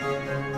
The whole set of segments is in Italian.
Música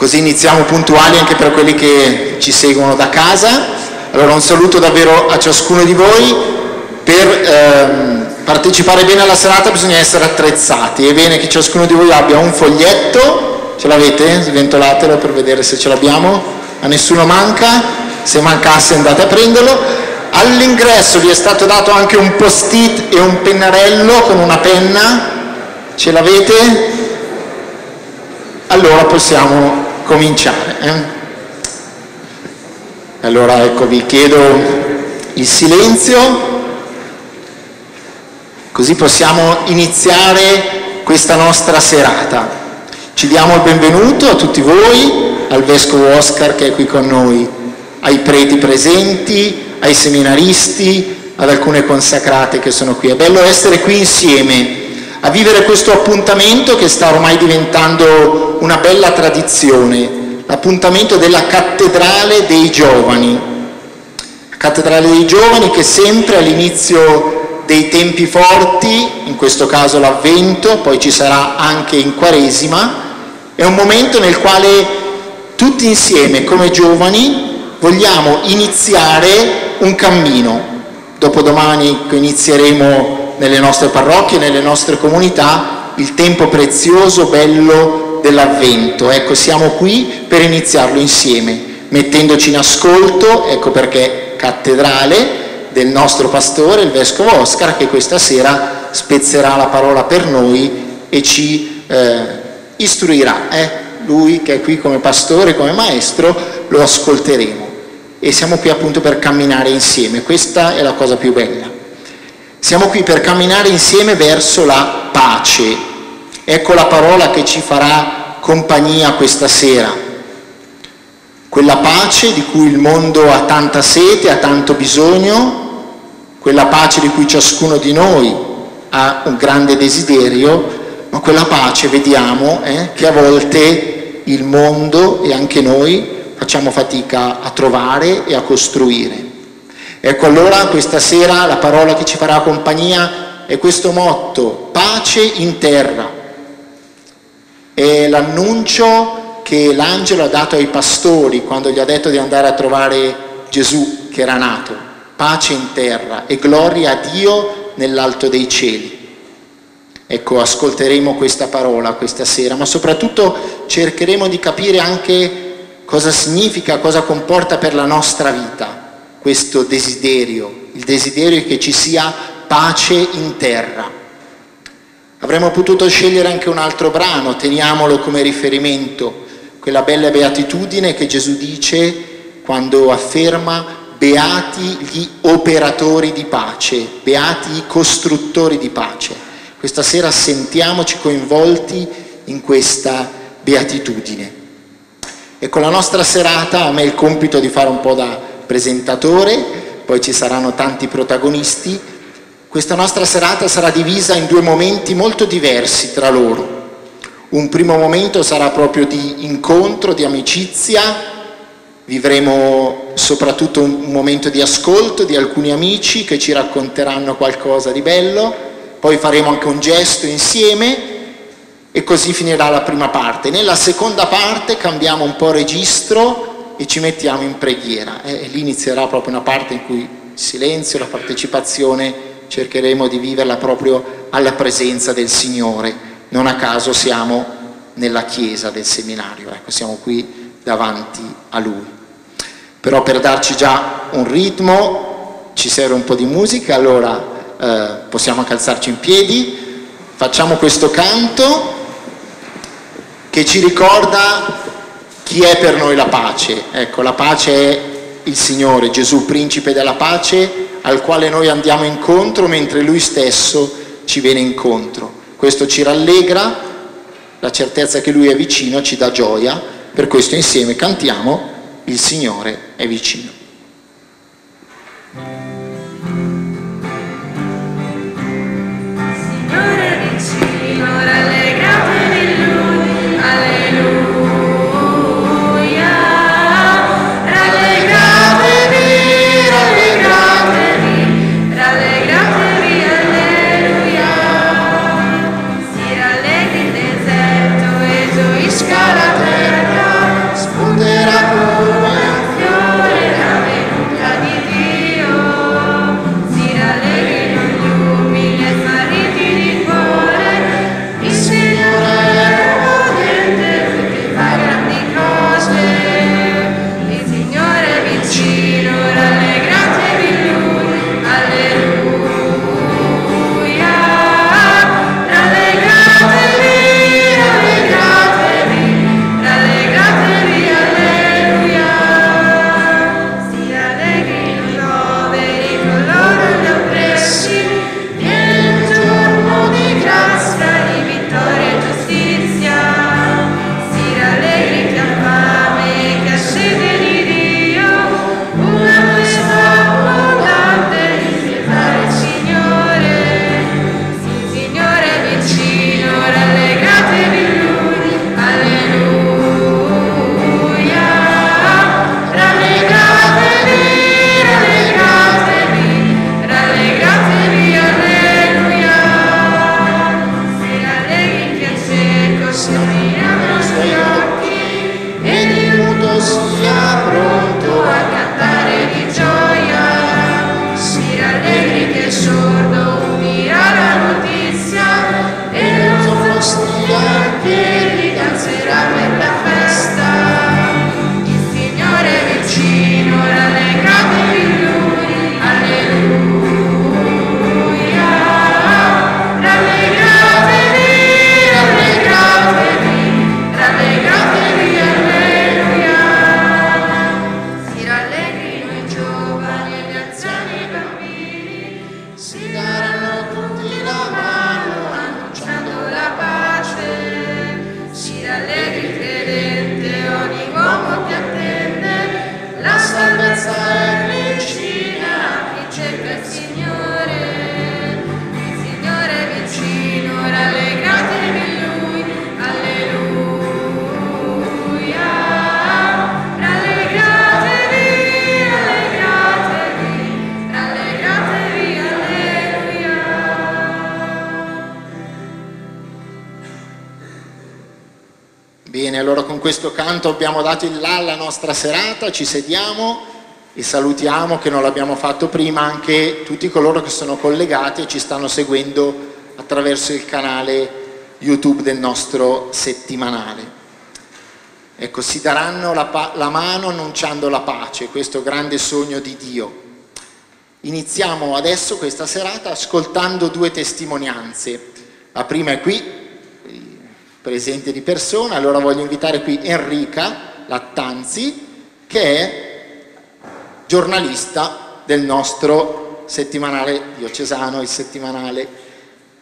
Così iniziamo puntuali anche per quelli che ci seguono da casa. Allora un saluto davvero a ciascuno di voi. Per ehm, partecipare bene alla serata bisogna essere attrezzati. È bene che ciascuno di voi abbia un foglietto, ce l'avete? Sventolatelo per vedere se ce l'abbiamo. A nessuno manca, se mancasse andate a prenderlo. All'ingresso vi è stato dato anche un post-it e un pennarello con una penna. Ce l'avete? Allora possiamo cominciare. Eh? Allora ecco, vi chiedo il silenzio, così possiamo iniziare questa nostra serata. Ci diamo il benvenuto a tutti voi, al Vescovo Oscar che è qui con noi, ai preti presenti, ai seminaristi, ad alcune consacrate che sono qui. È bello essere qui insieme a vivere questo appuntamento che sta ormai diventando una bella tradizione, l'appuntamento della cattedrale dei giovani. Cattedrale dei giovani che sempre all'inizio dei tempi forti, in questo caso l'avvento, poi ci sarà anche in quaresima, è un momento nel quale tutti insieme come giovani vogliamo iniziare un cammino. Dopodomani inizieremo nelle nostre parrocchie, nelle nostre comunità, il tempo prezioso, bello dell'avvento. Ecco, siamo qui per iniziarlo insieme, mettendoci in ascolto, ecco perché cattedrale del nostro pastore, il Vescovo Oscar, che questa sera spezzerà la parola per noi e ci eh, istruirà. Eh? Lui che è qui come pastore, come maestro, lo ascolteremo e siamo qui appunto per camminare insieme, questa è la cosa più bella. Siamo qui per camminare insieme verso la pace. Ecco la parola che ci farà compagnia questa sera. Quella pace di cui il mondo ha tanta sete, ha tanto bisogno, quella pace di cui ciascuno di noi ha un grande desiderio, ma quella pace vediamo eh, che a volte il mondo e anche noi facciamo fatica a trovare e a costruire. Ecco allora questa sera la parola che ci farà compagnia è questo motto, pace in terra. È l'annuncio che l'angelo ha dato ai pastori quando gli ha detto di andare a trovare Gesù che era nato, pace in terra e gloria a Dio nell'alto dei cieli. Ecco, ascolteremo questa parola questa sera, ma soprattutto cercheremo di capire anche cosa significa, cosa comporta per la nostra vita questo desiderio, il desiderio che ci sia pace in terra. Avremmo potuto scegliere anche un altro brano, teniamolo come riferimento, quella bella beatitudine che Gesù dice quando afferma beati gli operatori di pace, beati i costruttori di pace. Questa sera sentiamoci coinvolti in questa beatitudine. E con la nostra serata a me il compito di fare un po' da presentatore, poi ci saranno tanti protagonisti. Questa nostra serata sarà divisa in due momenti molto diversi tra loro. Un primo momento sarà proprio di incontro, di amicizia, vivremo soprattutto un momento di ascolto di alcuni amici che ci racconteranno qualcosa di bello, poi faremo anche un gesto insieme e così finirà la prima parte. Nella seconda parte cambiamo un po' registro e ci mettiamo in preghiera e lì inizierà proprio una parte in cui il silenzio, la partecipazione cercheremo di viverla proprio alla presenza del Signore. Non a caso siamo nella chiesa del seminario, ecco, siamo qui davanti a Lui. Però per darci già un ritmo ci serve un po' di musica, allora eh, possiamo alzarci in piedi, facciamo questo canto che ci ricorda chi è per noi la pace? Ecco, la pace è il Signore, Gesù, principe della pace, al quale noi andiamo incontro mentre Lui stesso ci viene incontro. Questo ci rallegra, la certezza che Lui è vicino ci dà gioia, per questo insieme cantiamo Il Signore è vicino. Signore è vicino. Canto abbiamo dato il là alla nostra serata, ci sediamo e salutiamo che non l'abbiamo fatto prima anche tutti coloro che sono collegati e ci stanno seguendo attraverso il canale YouTube del nostro settimanale. Ecco, si daranno la, la mano annunciando la pace, questo grande sogno di Dio. Iniziamo adesso questa serata ascoltando due testimonianze. La prima è qui, presente di persona, allora voglio invitare qui Enrica Lattanzi che è giornalista del nostro settimanale diocesano, il settimanale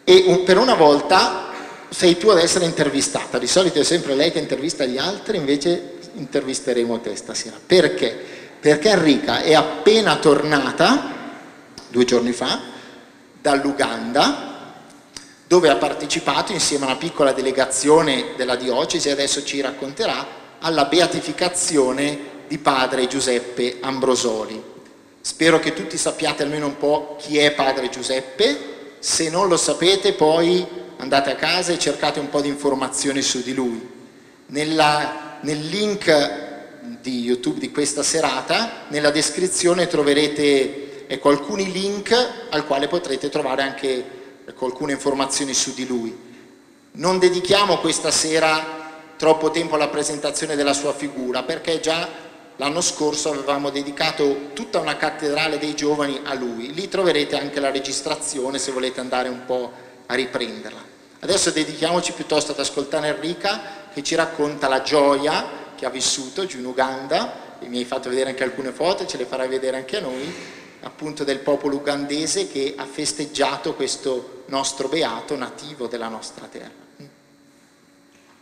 e un, per una volta sei tu ad essere intervistata, di solito è sempre lei che intervista gli altri, invece intervisteremo te stasera. Perché? Perché Enrica è appena tornata, due giorni fa, dall'Uganda, dove ha partecipato insieme a una piccola delegazione della diocesi, adesso ci racconterà, alla beatificazione di padre Giuseppe Ambrosoli. Spero che tutti sappiate almeno un po' chi è padre Giuseppe, se non lo sapete poi andate a casa e cercate un po' di informazioni su di lui. Nella, nel link di YouTube di questa serata, nella descrizione troverete ecco, alcuni link al quale potrete trovare anche ecco, alcune informazioni su di lui. Non dedichiamo questa sera troppo tempo alla presentazione della sua figura perché già l'anno scorso avevamo dedicato tutta una cattedrale dei giovani a lui. Lì troverete anche la registrazione se volete andare un po' a riprenderla. Adesso dedichiamoci piuttosto ad ascoltare Enrica che ci racconta la gioia che ha vissuto giù in Uganda, e mi hai fatto vedere anche alcune foto, ce le farai vedere anche a noi, appunto del popolo ugandese che ha festeggiato questo nostro beato nativo della nostra terra.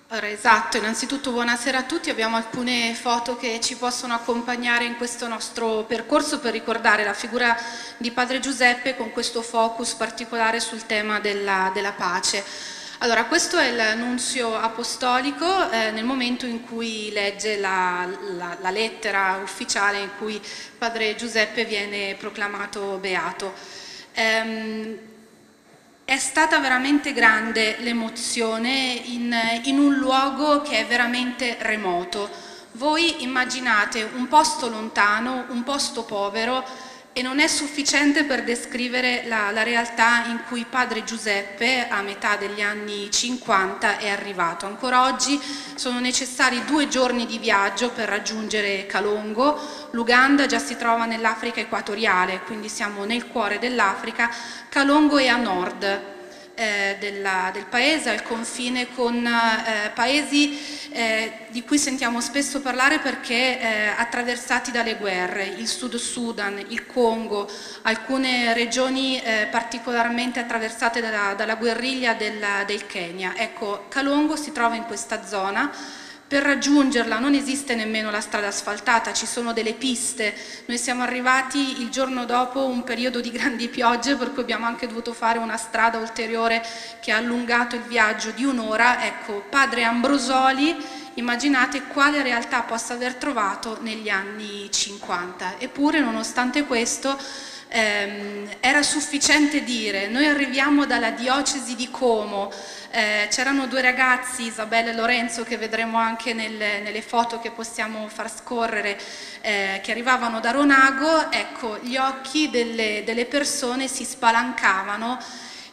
Allora, esatto, innanzitutto buonasera a tutti, abbiamo alcune foto che ci possono accompagnare in questo nostro percorso per ricordare la figura di Padre Giuseppe con questo focus particolare sul tema della, della pace. Allora, questo è il nunzio apostolico eh, nel momento in cui legge la, la, la, lettera ufficiale in cui padre Giuseppe viene proclamato beato. Ehm, è stata veramente grande l'emozione in, in un luogo che è veramente remoto. Voi immaginate un posto lontano, un posto povero, e non è sufficiente per descrivere la, la, realtà in cui padre Giuseppe a metà degli anni 50 è arrivato. Ancora oggi sono necessari due giorni di viaggio per raggiungere Calongo, l'Uganda già si trova nell'Africa equatoriale, quindi siamo nel cuore dell'Africa, Calongo è a nord, eh, della, del paese, al confine con eh, paesi eh, di cui sentiamo spesso parlare perché eh, attraversati dalle guerre, il Sud Sudan, il Congo, alcune regioni eh, particolarmente attraversate dalla, dalla guerriglia del, del Kenya. Ecco, Kalongo si trova in questa zona per raggiungerla non esiste nemmeno la strada asfaltata, ci sono delle piste. Noi siamo arrivati il giorno dopo un periodo di grandi piogge per cui abbiamo anche dovuto fare una strada ulteriore che ha allungato il viaggio di un'ora. Ecco, padre Ambrosoli, immaginate quale realtà possa aver trovato negli anni 50. Eppure, nonostante questo, ehm, era sufficiente dire noi arriviamo dalla diocesi di Como, eh, c'erano due ragazzi, Isabella e Lorenzo, che vedremo anche nelle, nelle foto che possiamo far scorrere, eh, che arrivavano da Ronago, ecco, gli occhi delle, delle persone si spalancavano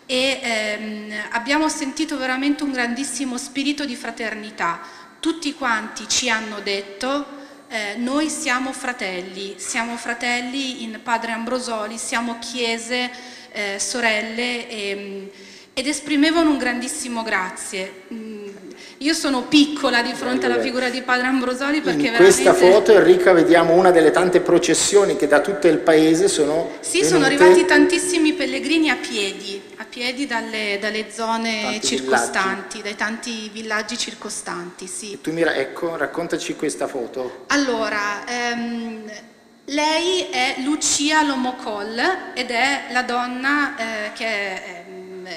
e ehm, abbiamo sentito veramente un grandissimo spirito di fraternità. Tutti quanti ci hanno detto eh, noi siamo fratelli, siamo fratelli in Padre Ambrosoli, siamo chiese, eh, sorelle e, ed esprimevano un grandissimo grazie. Io sono piccola di fronte alla figura di Padre Ambrosoli perché In questa foto Enrica vediamo una delle tante processioni che da tutto il paese sono Sì, venute... sono arrivati tantissimi pellegrini a piedi, a piedi dalle, dalle zone tanti circostanti, villaggi. dai tanti villaggi circostanti, sì. tu mira, ecco, raccontaci questa foto. Allora, ehm, lei è Lucia Lomocol ed è la donna eh, che è, ehm,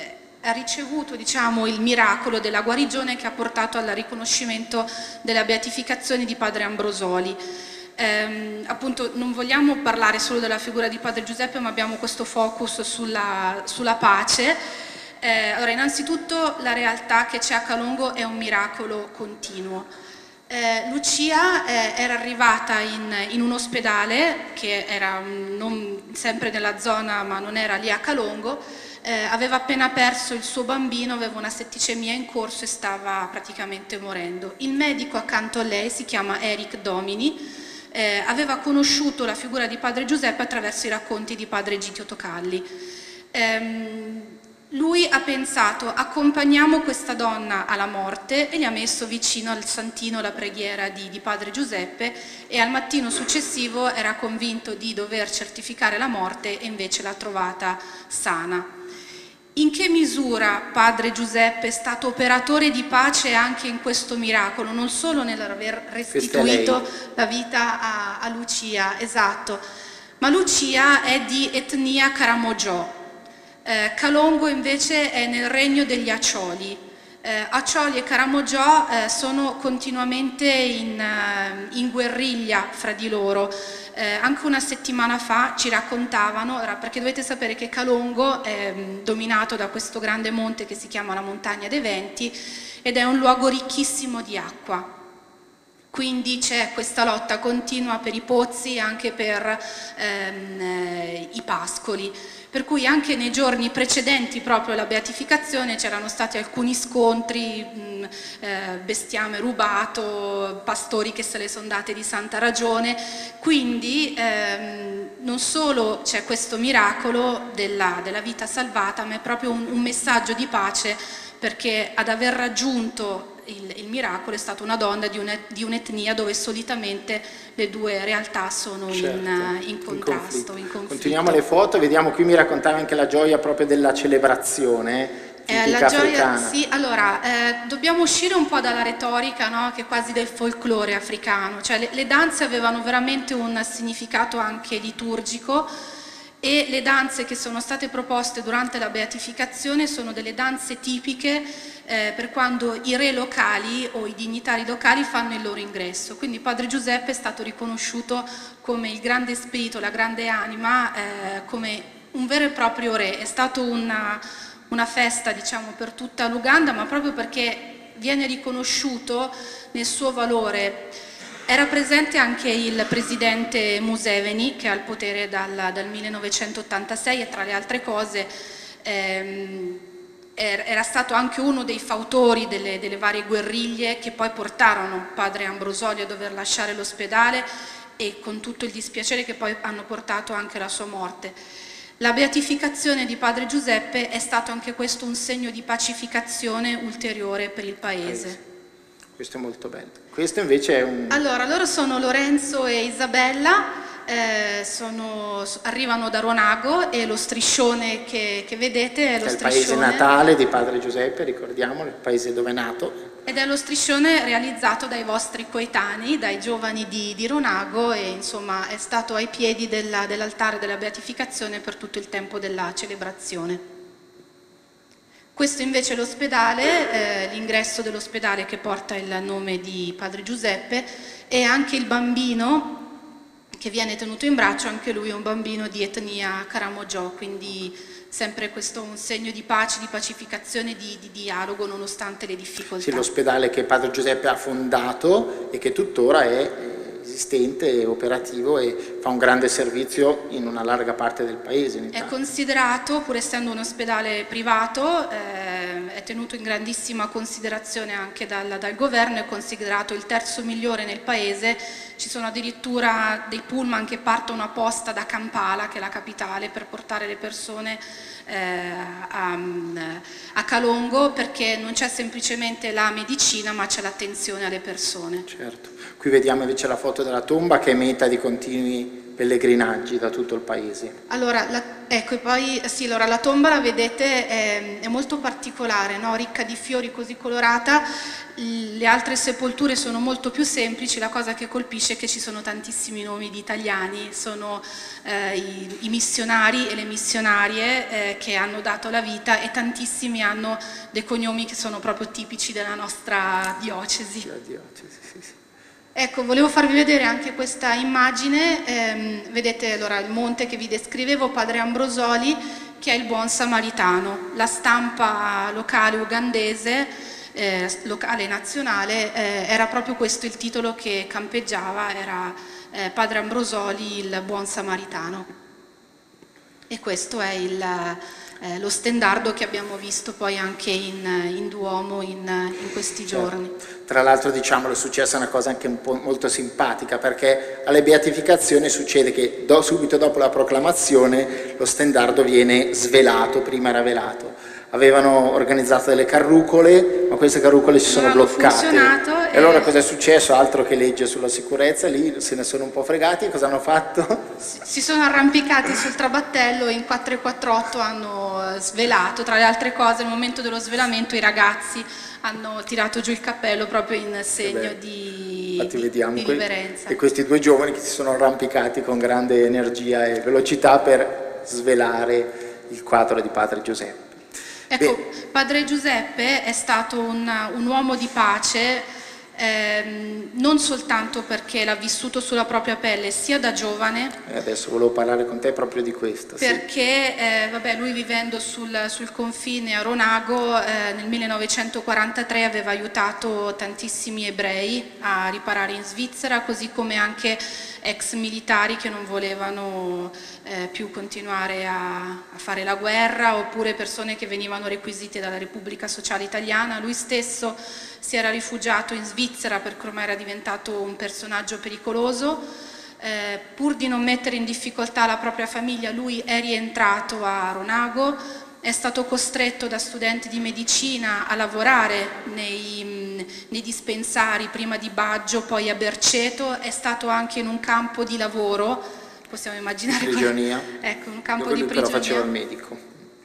ha ricevuto diciamo, il miracolo della guarigione che ha portato al riconoscimento della beatificazione di Padre Ambrosoli. Eh, appunto non vogliamo parlare solo della figura di Padre Giuseppe ma abbiamo questo focus sulla, sulla pace. Eh, allora innanzitutto la realtà che c'è a Calongo è un miracolo continuo. Eh, Lucia eh, era arrivata in, in, un ospedale che era non sempre nella zona ma non era lì a Calongo eh, aveva appena perso il suo bambino, aveva una setticemia in corso e stava praticamente morendo. Il medico accanto a lei si chiama Eric Domini, eh, aveva conosciuto la figura di padre Giuseppe attraverso i racconti di padre Gitio Tocalli. Ehm, lui ha pensato accompagniamo questa donna alla morte e gli ha messo vicino al santino la preghiera di, di, padre Giuseppe e al mattino successivo era convinto di dover certificare la morte e invece l'ha trovata sana. In che misura Padre Giuseppe è stato operatore di pace anche in questo miracolo, non solo nell'aver restituito la vita a, a, Lucia, esatto, ma Lucia è di etnia Caramogiò, eh, Calongo invece è nel regno degli Acioli. Eh, Acioli e Caramogiò eh, sono continuamente in, eh, in guerriglia fra di loro eh, anche una settimana fa ci raccontavano, perché dovete sapere che Calongo è mm, dominato da questo grande monte che si chiama la Montagna dei Venti ed è un luogo ricchissimo di acqua. Quindi c'è questa lotta continua per i pozzi e anche per ehm, eh, i pascoli per cui anche nei giorni precedenti proprio alla beatificazione c'erano stati alcuni scontri, mh, eh, bestiame rubato, pastori che se le sono date di santa ragione, quindi ehm, non solo c'è questo miracolo della, della, vita salvata, ma è proprio un, un messaggio di pace perché ad aver raggiunto il, il, miracolo è stata una donna di, un, di, un'etnia dove solitamente le due realtà sono certo, in, in, contrasto. In Continuiamo le foto, vediamo qui mi raccontava anche la gioia proprio della celebrazione. Eh, la gioia, sì, allora, eh, dobbiamo uscire un po' dalla retorica, no, che è quasi del folklore africano, cioè le, le danze avevano veramente un significato anche liturgico, e le danze che sono state proposte durante la beatificazione sono delle danze tipiche eh, per quando i re locali o i dignitari locali fanno il loro ingresso. Quindi Padre Giuseppe è stato riconosciuto come il grande spirito, la grande anima, eh, come un vero e proprio re. È stata una, una festa diciamo, per tutta l'Uganda, ma proprio perché viene riconosciuto nel suo valore era presente anche il presidente Museveni che ha il potere dal, dal 1986 e tra le altre cose ehm, era stato anche uno dei fautori delle, delle, varie guerriglie che poi portarono padre Ambrosoli a dover lasciare l'ospedale e con tutto il dispiacere che poi hanno portato anche alla sua morte. La beatificazione di padre Giuseppe è stato anche questo un segno di pacificazione ulteriore per il paese. Questo è molto bello. Questo invece è un... Allora, loro sono Lorenzo e Isabella, eh, sono, arrivano da Ronago e lo striscione che, che vedete è lo è striscione... il paese natale di padre Giuseppe, ricordiamolo, il paese dove è nato. Ed è lo striscione realizzato dai vostri coetanei, dai giovani di, di Ronago e insomma è stato ai piedi dell'altare della beatificazione per tutto il tempo della celebrazione. Questo invece è l'ospedale, eh, l'ingresso dell'ospedale che porta il nome di Padre Giuseppe e anche il bambino che viene tenuto in braccio, anche lui è un bambino di etnia Karamojò, quindi sempre questo un segno di pace, di pacificazione, di, di dialogo nonostante le difficoltà. Sì, l'ospedale che Padre Giuseppe ha fondato e che tuttora è esistente, è operativo e fa un grande servizio in una larga parte del paese. È considerato, pur essendo un ospedale privato, eh, è tenuto in grandissima considerazione anche dal, dal, governo, è considerato il terzo migliore nel paese, ci sono addirittura dei pullman che partono apposta da Kampala, che è la capitale, per portare le persone eh, a, a, Calongo perché non c'è semplicemente la medicina ma c'è l'attenzione alle persone. Certo. Qui vediamo invece la foto della tomba che è meta di continui pellegrinaggi da tutto il paese. Allora, la, ecco, e poi sì, allora, la tomba la vedete è, è molto particolare, no? ricca di fiori, così colorata, le altre sepolture sono molto più semplici, la cosa che colpisce è che ci sono tantissimi nomi di italiani, sono eh, i, i, missionari e le missionarie eh, che hanno dato la vita e tantissimi hanno dei cognomi che sono proprio tipici della nostra diocesi. La diocesi, sì, sì. Ecco, volevo farvi vedere anche questa immagine, eh, vedete allora il monte che vi descrivevo, Padre Ambrosoli, che è il buon samaritano. La stampa locale ugandese, eh, locale nazionale, eh, era proprio questo il titolo che campeggiava, era eh, Padre Ambrosoli, il buon samaritano. E questo è il eh, lo stendardo che abbiamo visto poi anche in, in Duomo in, in questi certo. giorni. Tra l'altro diciamo è successa una cosa anche un po' molto simpatica perché alle beatificazioni succede che do, subito dopo la proclamazione lo stendardo viene svelato, prima era velato avevano organizzato delle carrucole, ma queste carrucole si sono bloccate. E allora cosa è successo? Altro che legge sulla sicurezza, lì se ne sono un po' fregati, cosa hanno fatto? Si sono arrampicati sul trabattello e in 448 hanno eh, svelato, tra le altre cose nel momento dello svelamento i ragazzi hanno tirato giù il cappello proprio in segno di, Infatti vediamo di riverenza. E questi due giovani che si sono arrampicati con grande energia e velocità per svelare il quadro di padre Giuseppe. Ecco, Beh. padre Giuseppe è stato un, un uomo di pace ehm, non soltanto perché l'ha vissuto sulla propria pelle sia da giovane e adesso volevo parlare con te proprio di questo perché sì. eh, vabbè, lui vivendo sul, sul, confine a Ronago eh, nel 1943 aveva aiutato tantissimi ebrei a riparare in Svizzera così come anche ex militari che non volevano eh, più continuare a, a, fare la guerra oppure persone che venivano requisite dalla Repubblica Sociale Italiana. Lui stesso si era rifugiato in Svizzera perché ormai era diventato un personaggio pericoloso, eh, pur di non mettere in difficoltà la propria famiglia lui è rientrato a Ronago, è stato costretto da studenti di medicina a lavorare nei, nei, dispensari, prima di Baggio, poi a Berceto, è stato anche in un campo di lavoro, possiamo immaginare... Prigionia. Ecco, un campo di prigionia. Però faceva il medico.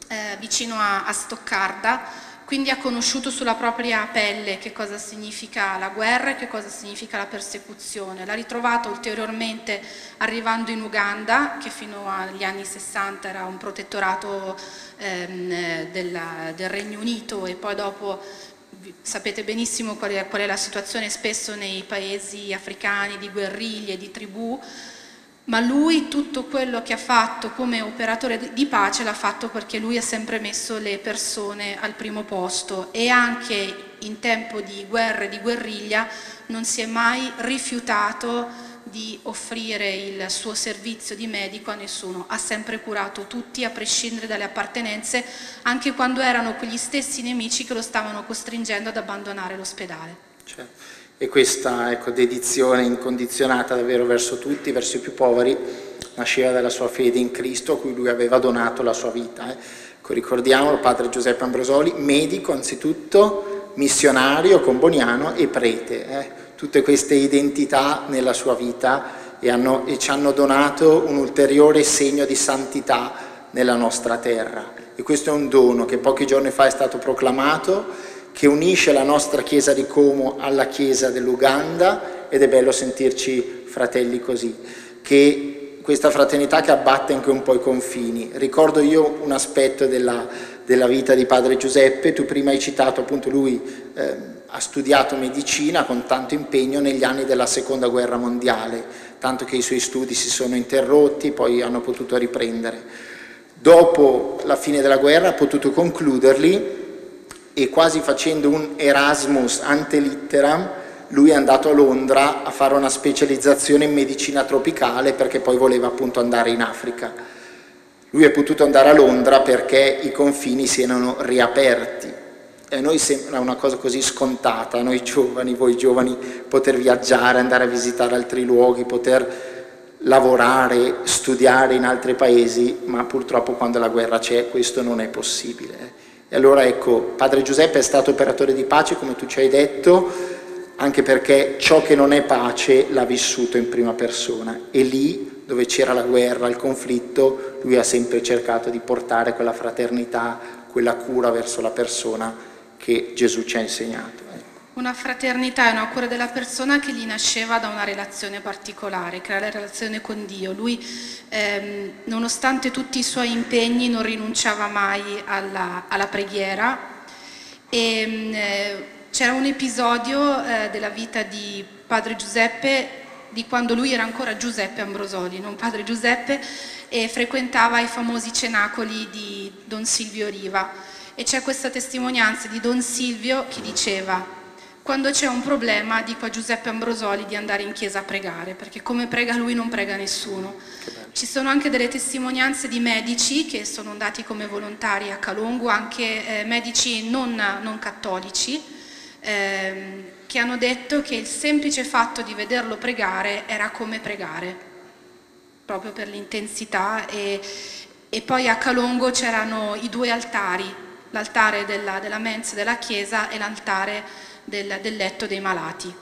Eh, vicino a, a Stoccarda quindi ha conosciuto sulla propria pelle che cosa significa la guerra e che cosa significa la persecuzione. L'ha ritrovato ulteriormente arrivando in Uganda, che fino agli anni 60 era un protettorato ehm, della, del Regno Unito e poi dopo sapete benissimo qual è, qual è la situazione spesso nei paesi africani di guerriglie, di tribù, ma lui tutto quello che ha fatto come operatore di pace l'ha fatto perché lui ha sempre messo le persone al primo posto e anche in tempo di guerra e di guerriglia non si è mai rifiutato di offrire il suo servizio di medico a nessuno, ha sempre curato tutti a prescindere dalle appartenenze, anche quando erano quegli stessi nemici che lo stavano costringendo ad abbandonare l'ospedale. Certo e questa ecco, dedizione incondizionata davvero verso tutti, verso i più poveri, nasceva dalla sua fede in Cristo a cui lui aveva donato la sua vita. Eh. Ecco, ricordiamolo, padre Giuseppe Ambrosoli, medico anzitutto, missionario, comboniano e prete. Eh. Tutte queste identità nella sua vita e, hanno, e ci hanno donato un ulteriore segno di santità nella nostra terra. E questo è un dono che pochi giorni fa è stato proclamato che unisce la nostra chiesa di Como alla chiesa dell'Uganda ed è bello sentirci fratelli così, che questa fraternità che abbatte anche un po' i confini. Ricordo io un aspetto della, della vita di padre Giuseppe, tu prima hai citato appunto lui eh, ha studiato medicina con tanto impegno negli anni della seconda guerra mondiale, tanto che i suoi studi si sono interrotti, poi hanno potuto riprendere. Dopo la fine della guerra ha potuto concluderli e quasi facendo un Erasmus ante litteram, lui è andato a Londra a fare una specializzazione in medicina tropicale perché poi voleva appunto andare in Africa. Lui è potuto andare a Londra perché i confini si erano riaperti. E a noi sembra una cosa così scontata, noi giovani, voi giovani, poter viaggiare, andare a visitare altri luoghi, poter lavorare, studiare in altri paesi, ma purtroppo quando la guerra c'è questo non è possibile. E allora ecco, padre Giuseppe è stato operatore di pace, come tu ci hai detto, anche perché ciò che non è pace l'ha vissuto in prima persona e lì dove c'era la guerra, il conflitto, lui ha sempre cercato di portare quella fraternità, quella cura verso la persona che Gesù ci ha insegnato. Una fraternità e una cura della persona che gli nasceva da una relazione particolare, che era la relazione con Dio. Lui, ehm, nonostante tutti i suoi impegni, non rinunciava mai alla, alla preghiera. Ehm, eh, c'era un episodio eh, della vita di padre Giuseppe, di quando lui era ancora Giuseppe Ambrosoli, non padre Giuseppe, e frequentava i famosi cenacoli di Don Silvio Riva. E c'è questa testimonianza di Don Silvio che diceva quando c'è un problema dico a Giuseppe Ambrosoli di andare in chiesa a pregare, perché come prega lui non prega nessuno. Ci sono anche delle testimonianze di medici che sono andati come volontari a Calongo, anche eh, medici non, non cattolici, ehm, che hanno detto che il semplice fatto di vederlo pregare era come pregare, proprio per l'intensità. E, e poi a Calongo c'erano i due altari, l'altare della, della mensa della chiesa e l'altare del, del letto dei malati.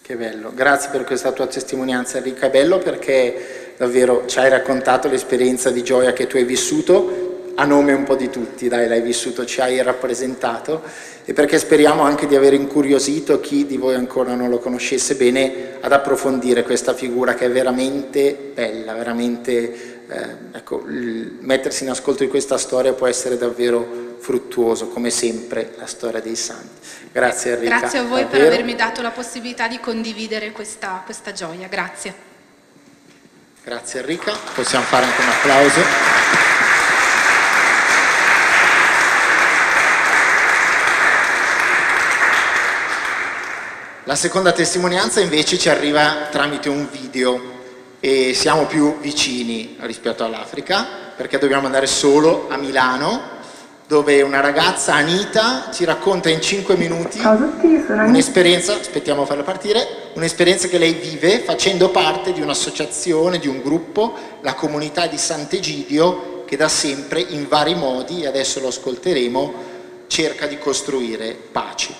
Che bello, grazie per questa tua testimonianza Enrica, è bello perché davvero ci hai raccontato l'esperienza di gioia che tu hai vissuto a nome un po' di tutti, dai, l'hai vissuto, ci hai rappresentato. E perché speriamo anche di aver incuriosito chi di voi ancora non lo conoscesse bene ad approfondire questa figura che è veramente bella, veramente, eh, ecco, mettersi in ascolto di questa storia può essere davvero fruttuoso, come sempre, la storia dei santi. Grazie Enrica. Grazie a voi davvero. per avermi dato la possibilità di condividere questa, questa gioia. Grazie. Grazie Enrica, possiamo fare anche un applauso. La seconda testimonianza invece ci arriva tramite un video e siamo più vicini rispetto all'Africa perché dobbiamo andare solo a Milano dove una ragazza, Anita, ci racconta in 5 minuti un'esperienza, aspettiamo a farla partire, un'esperienza che lei vive facendo parte di un'associazione, di un gruppo, la comunità di Sant'Egidio, che da sempre in vari modi, e adesso lo ascolteremo, cerca di costruire pace.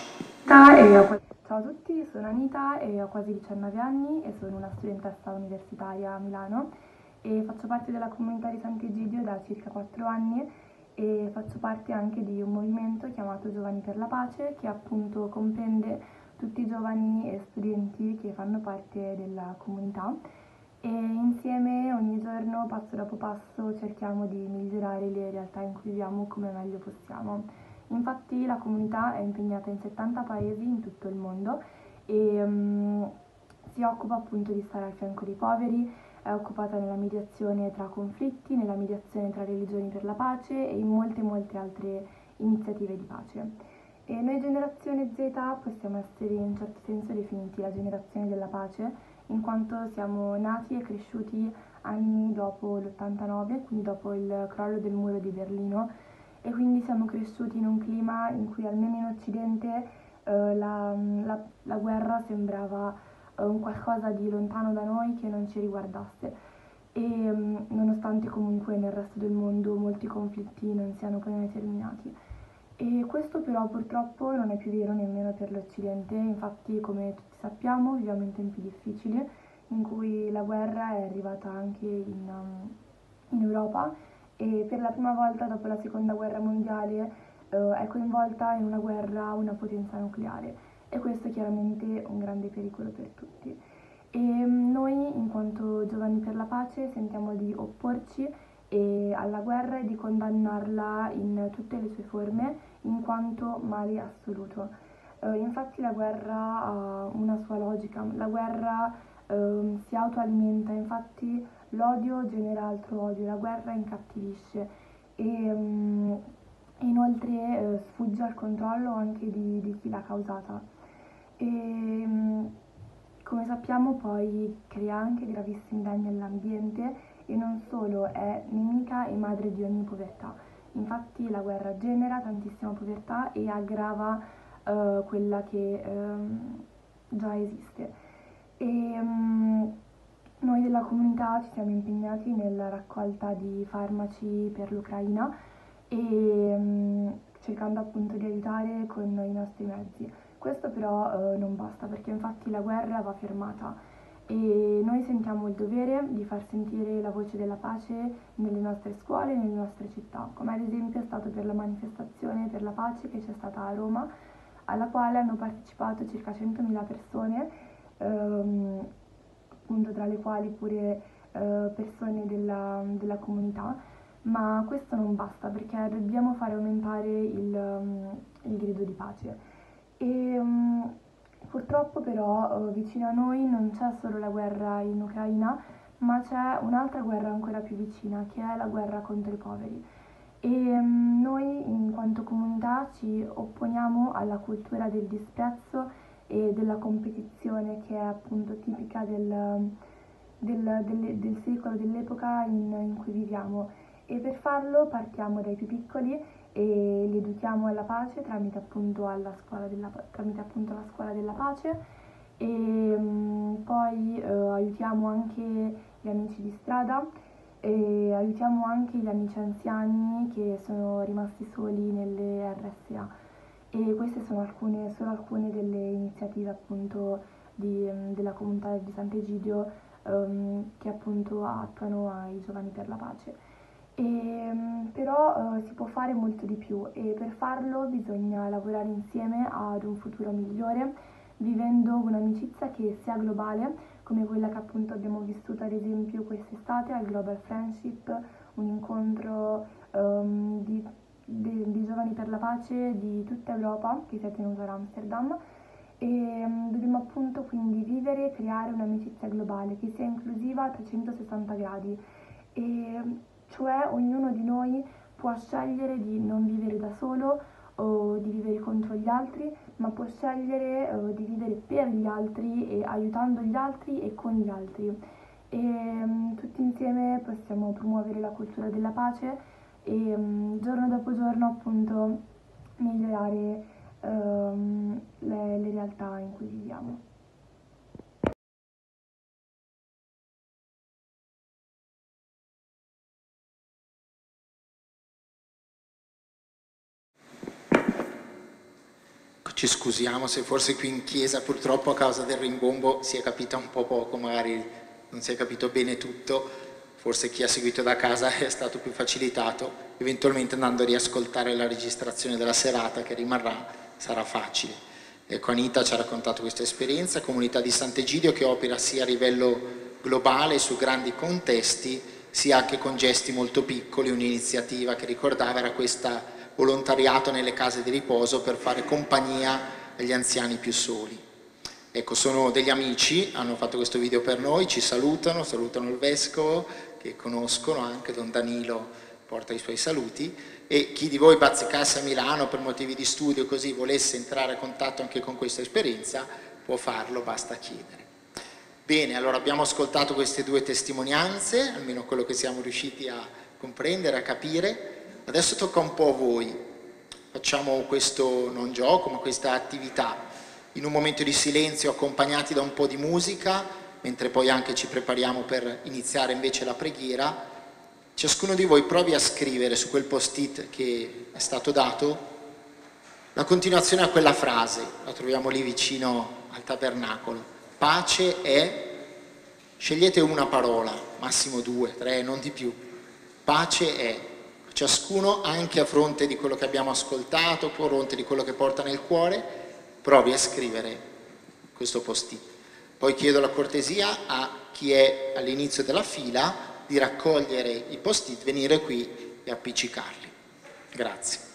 Ciao a tutti, sono Anita e ho quasi 19 anni e sono una studentessa universitaria a Milano e faccio parte della comunità di Sant'Egidio da circa 4 anni e faccio parte anche di un movimento chiamato Giovani per la Pace che appunto comprende tutti i giovani e studenti che fanno parte della comunità e insieme ogni giorno passo dopo passo cerchiamo di migliorare le realtà in cui viviamo come meglio possiamo. Infatti la comunità è impegnata in 70 paesi in tutto il mondo e um, si occupa appunto di stare al fianco dei poveri, è occupata nella mediazione tra conflitti, nella mediazione tra religioni per la pace e in molte molte altre iniziative di pace. E noi generazione Z possiamo essere in un certo senso definiti la generazione della pace, in quanto siamo nati e cresciuti anni dopo l'89, quindi dopo il crollo del muro di Berlino, e quindi siamo cresciuti in un clima in cui almeno in Occidente eh, la, la, la guerra sembrava un qualcosa di lontano da noi che non ci riguardasse. E um, nonostante comunque nel resto del mondo molti conflitti non siano poi mai terminati. E questo però purtroppo non è più vero nemmeno per l'Occidente, infatti come tutti sappiamo viviamo in tempi difficili in cui la guerra è arrivata anche in, um, in Europa. E per la prima volta dopo la seconda guerra mondiale uh, è coinvolta in una guerra una potenza nucleare e questo è chiaramente un grande pericolo per tutti. E mm, noi, in quanto giovani per la pace, sentiamo di opporci alla guerra e di condannarla in tutte le sue forme, in quanto male assoluto. Eh, infatti la guerra ha una sua logica, la guerra eh, si autoalimenta, infatti l'odio genera altro odio, la guerra incattivisce e um, inoltre eh, sfugge al controllo anche di, di chi l'ha causata. E, um, come sappiamo poi crea anche gravissimi danni all'ambiente e non solo, è nemica e madre di ogni povertà. Infatti la guerra genera tantissima povertà e aggrava uh, quella che um, già esiste. E, um, noi della comunità ci siamo impegnati nella raccolta di farmaci per l'Ucraina e um, cercando appunto di aiutare con i nostri mezzi. Questo però uh, non basta perché infatti la guerra va fermata e noi sentiamo il dovere di far sentire la voce della pace nelle nostre scuole e nelle nostre città, come ad esempio è stato per la manifestazione per la pace che c'è stata a Roma, alla quale hanno partecipato circa 100.000 persone, ehm, appunto tra le quali pure eh, persone della, della, comunità, ma questo non basta perché dobbiamo fare aumentare il, um, il grido di pace. E, um, purtroppo però uh, vicino a noi non c'è solo la guerra in Ucraina, ma c'è un'altra guerra ancora più vicina, che è la guerra contro i poveri. E um, noi in quanto comunità ci opponiamo alla cultura del disprezzo e della competizione che è appunto tipica del, del, del, del secolo, dell'epoca in, in cui viviamo e per farlo partiamo dai più piccoli e li educhiamo alla pace tramite appunto, della, tramite appunto la scuola della pace e um, poi uh, aiutiamo anche gli amici di strada e aiutiamo anche gli amici anziani che sono rimasti soli nelle RSA e queste sono alcune, solo alcune delle iniziative appunto di, um, della comunità di Sant'Egidio um, che appunto attuano ai giovani per la pace. E, ehm, però eh, si può fare molto di più e per farlo bisogna lavorare insieme ad un futuro migliore, vivendo un'amicizia che sia globale, come quella che appunto abbiamo vissuto ad esempio quest'estate al Global Friendship, un incontro um, di, di, di, giovani per la pace di tutta Europa che si è tenuto ad Amsterdam e um, dobbiamo appunto quindi vivere e creare un'amicizia globale che sia inclusiva a 360 gradi. E, cioè ognuno di noi può scegliere di non vivere da solo o di vivere contro gli altri, ma può scegliere uh, di vivere per gli altri e aiutando gli altri e con gli altri. E um, tutti insieme possiamo promuovere la cultura della pace e um, giorno dopo giorno appunto migliorare um, le, le realtà in cui viviamo. Ci scusiamo se forse qui in chiesa purtroppo a causa del rimbombo si è capita un po' poco, magari non si è capito bene tutto, forse chi ha seguito da casa è stato più facilitato, eventualmente andando a riascoltare la registrazione della serata che rimarrà sarà facile. Ecco, Anita ci ha raccontato questa esperienza, comunità di Sant'Egidio che opera sia a livello globale su grandi contesti, sia anche con gesti molto piccoli, un'iniziativa che ricordava era questa volontariato nelle case di riposo per fare compagnia agli anziani più soli. Ecco, sono degli amici, hanno fatto questo video per noi, ci salutano, salutano il Vescovo, che conoscono anche, Don Danilo porta i suoi saluti, e chi di voi bazzicasse a Milano per motivi di studio così volesse entrare a contatto anche con questa esperienza, può farlo, basta chiedere. Bene, allora abbiamo ascoltato queste due testimonianze, almeno quello che siamo riusciti a comprendere, a capire, Adesso tocca un po' a voi. Facciamo questo non gioco, ma questa attività in un momento di silenzio accompagnati da un po' di musica, mentre poi anche ci prepariamo per iniziare invece la preghiera. Ciascuno di voi provi a scrivere su quel post-it che è stato dato la continuazione a quella frase, la troviamo lì vicino al tabernacolo. Pace è, scegliete una parola, massimo due, tre, non di più. Pace è ciascuno anche a fronte di quello che abbiamo ascoltato, a fronte di quello che porta nel cuore, provi a scrivere questo post-it. Poi chiedo la cortesia a chi è all'inizio della fila di raccogliere i post-it, venire qui e appiccicarli. Grazie.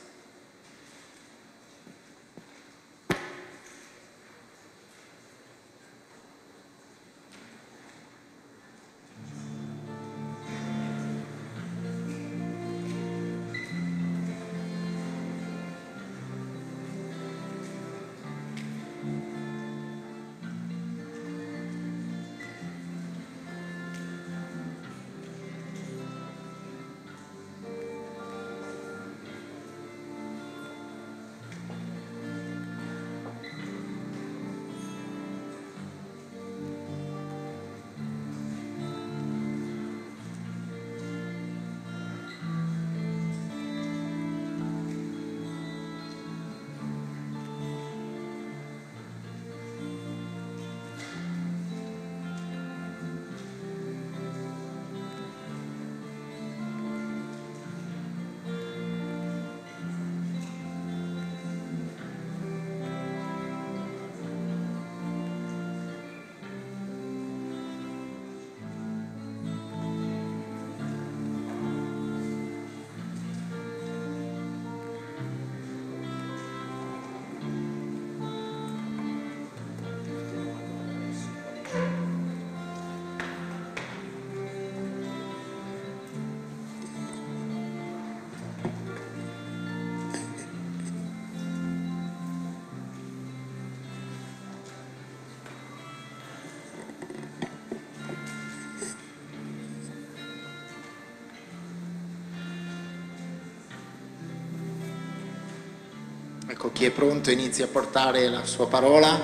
Ecco, chi è pronto inizia a portare la sua parola,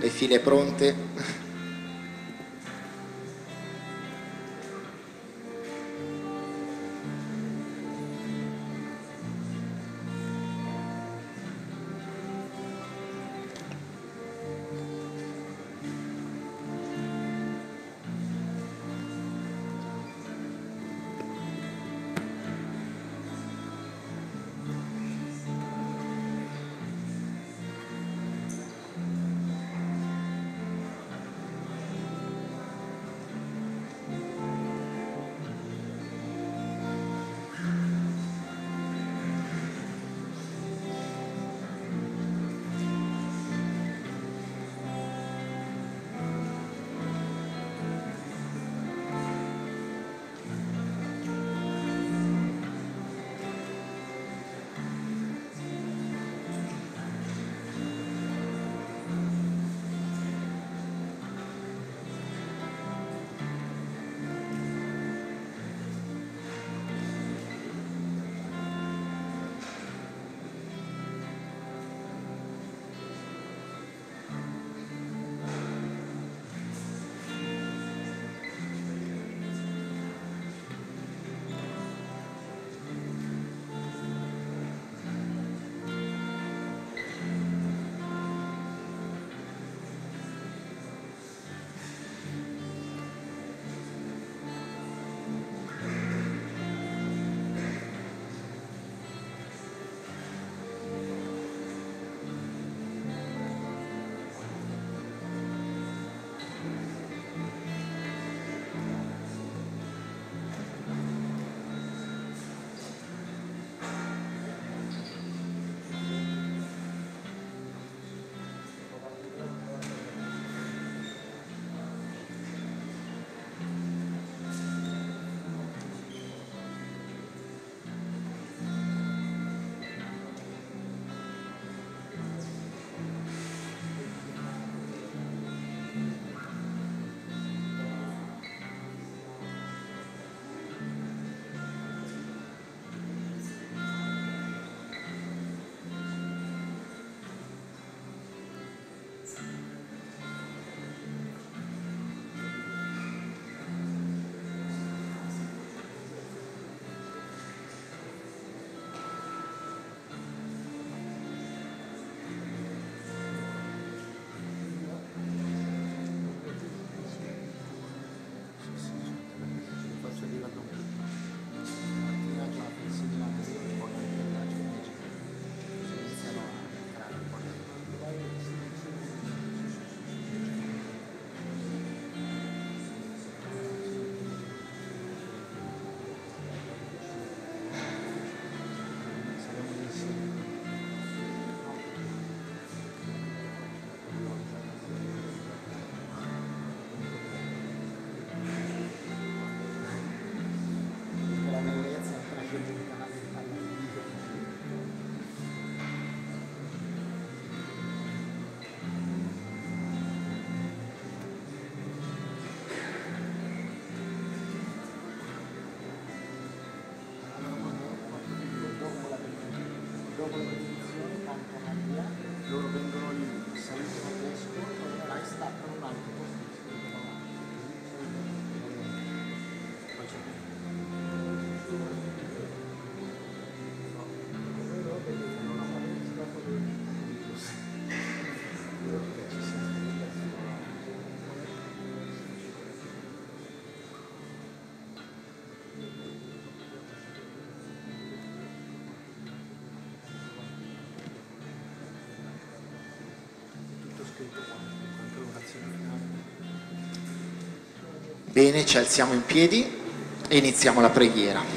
le file pronte. Bene, ci alziamo in piedi e iniziamo la preghiera.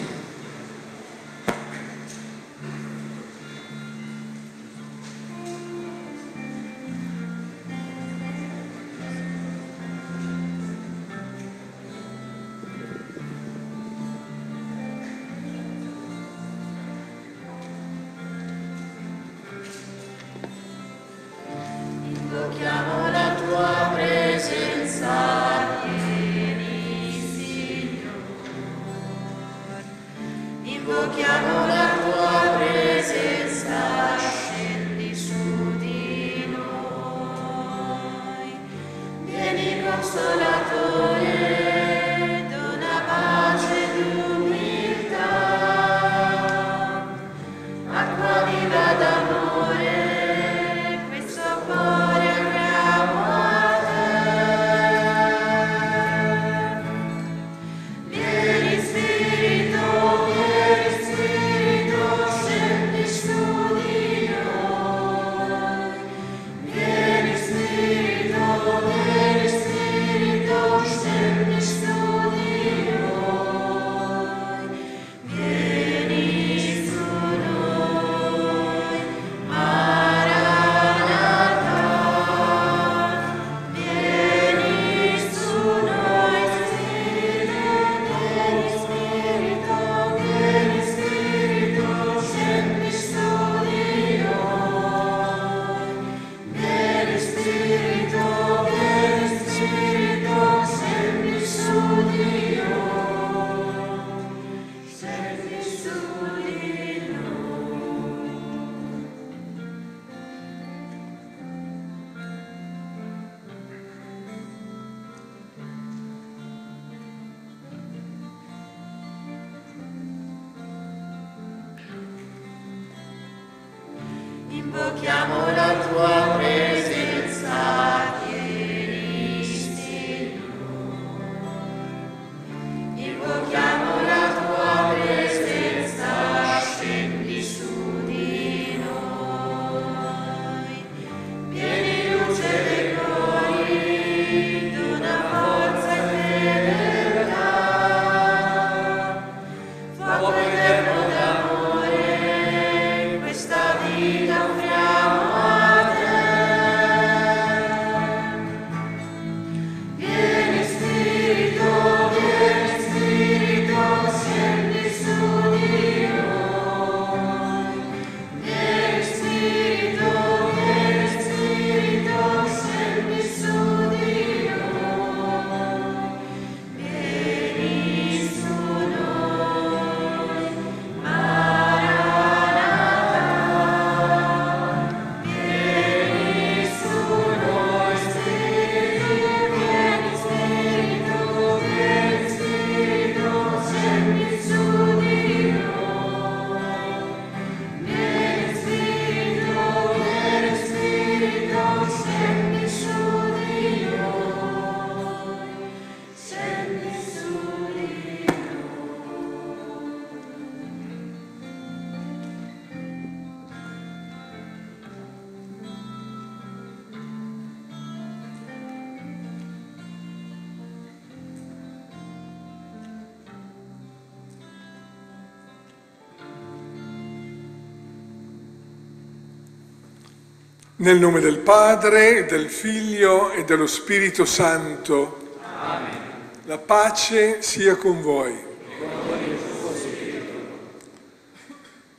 Nel nome del Padre, del Figlio e dello Spirito Santo. Amen. La pace sia con voi.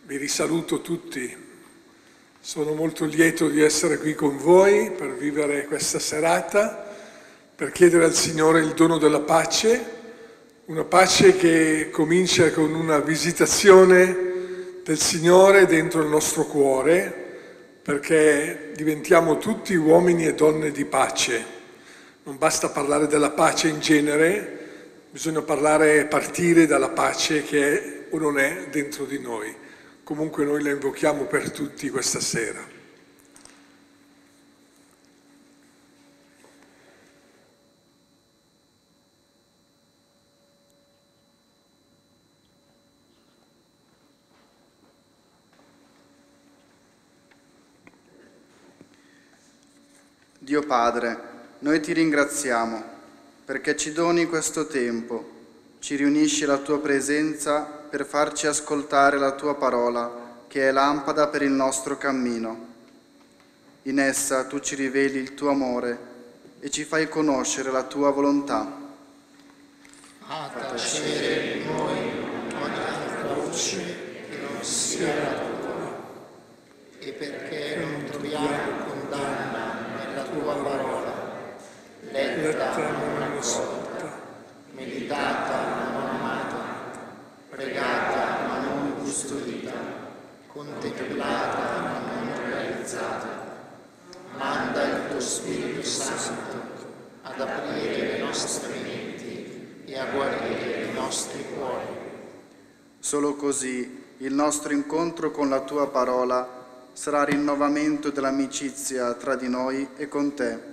Vi risaluto tutti. Sono molto lieto di essere qui con voi per vivere questa serata, per chiedere al Signore il dono della pace, una pace che comincia con una visitazione del Signore dentro il nostro cuore perché diventiamo tutti uomini e donne di pace. Non basta parlare della pace in genere, bisogna parlare, partire dalla pace che è o non è dentro di noi. Comunque noi la invochiamo per tutti questa sera. Dio Padre, noi ti ringraziamo perché ci doni questo tempo, ci riunisci alla tua presenza per farci ascoltare la tua parola, che è lampada per il nostro cammino. In essa tu ci riveli il tuo amore e ci fai conoscere la tua volontà. A tacere in noi ogni altra voce che non sia la tua, e perché non troviamo condanna nella tua parola, letta ma non ascolta, meditata non amata, pregata ma non custodita, contemplata ma non realizzata. Manda il tuo Spirito Santo ad aprire le nostre menti e a guarire i nostri cuori. Solo così il nostro incontro con la tua parola sarà rinnovamento dell'amicizia tra di noi e con te,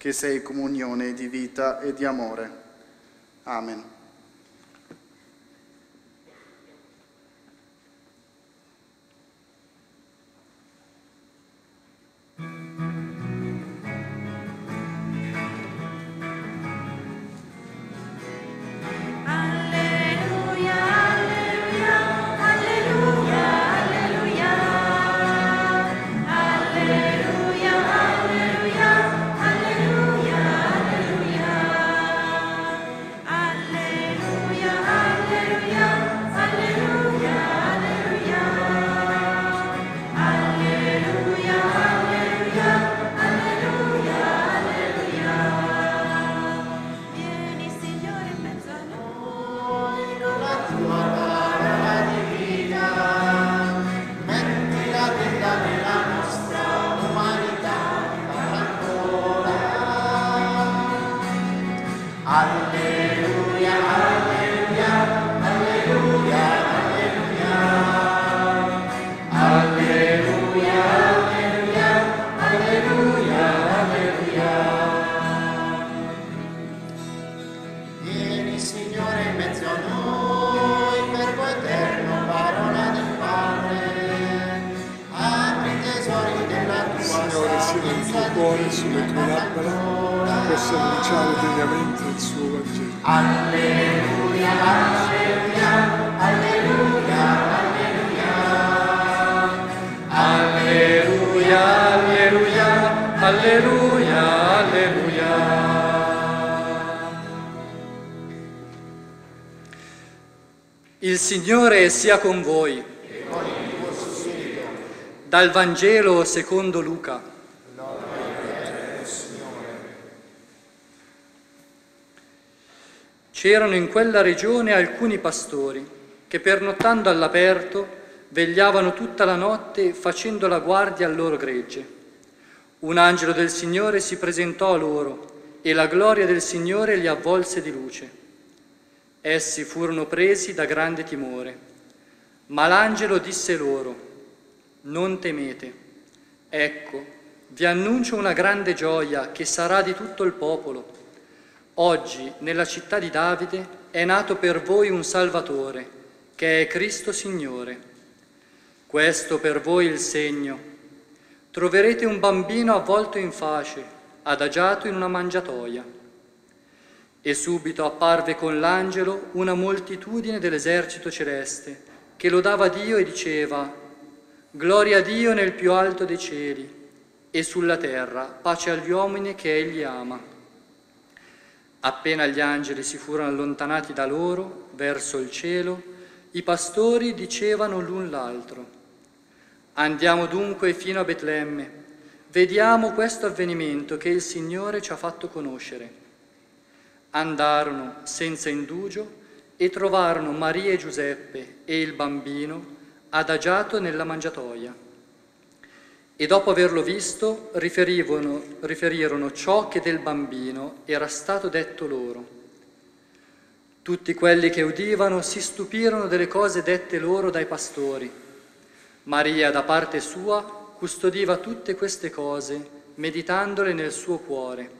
che sei comunione di vita e di amore. Amen. Sia con voi. Dal Vangelo secondo Luca. C'erano in quella regione alcuni pastori che pernottando all'aperto vegliavano tutta la notte facendo la guardia al loro gregge. Un angelo del Signore si presentò a loro e la gloria del Signore li avvolse di luce. Essi furono presi da grande timore. Ma l'angelo disse loro, non temete, ecco, vi annuncio una grande gioia che sarà di tutto il popolo. Oggi nella città di Davide è nato per voi un Salvatore, che è Cristo Signore. Questo per voi il segno. Troverete un bambino avvolto in fasce, adagiato in una mangiatoia. E subito apparve con l'angelo una moltitudine dell'esercito celeste, che lodava Dio e diceva, Gloria a Dio nel più alto dei cieli, e sulla terra pace agli uomini che Egli ama. Appena gli angeli si furono allontanati da loro, verso il cielo, i pastori dicevano l'un l'altro, Andiamo dunque fino a Betlemme, vediamo questo avvenimento che il Signore ci ha fatto conoscere. Andarono senza indugio e trovarono Maria e Giuseppe e il bambino adagiato nella mangiatoia. E dopo averlo visto, riferirono, ciò che del bambino era stato detto loro. Tutti quelli che udivano si stupirono delle cose dette loro dai pastori. Maria, da parte sua, custodiva tutte queste cose, meditandole nel suo cuore.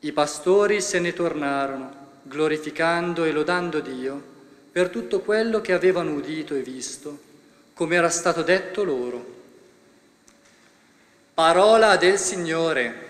I pastori se ne tornarono, glorificando e lodando Dio per tutto quello che avevano udito e visto, come era stato detto loro. Parola del Signore.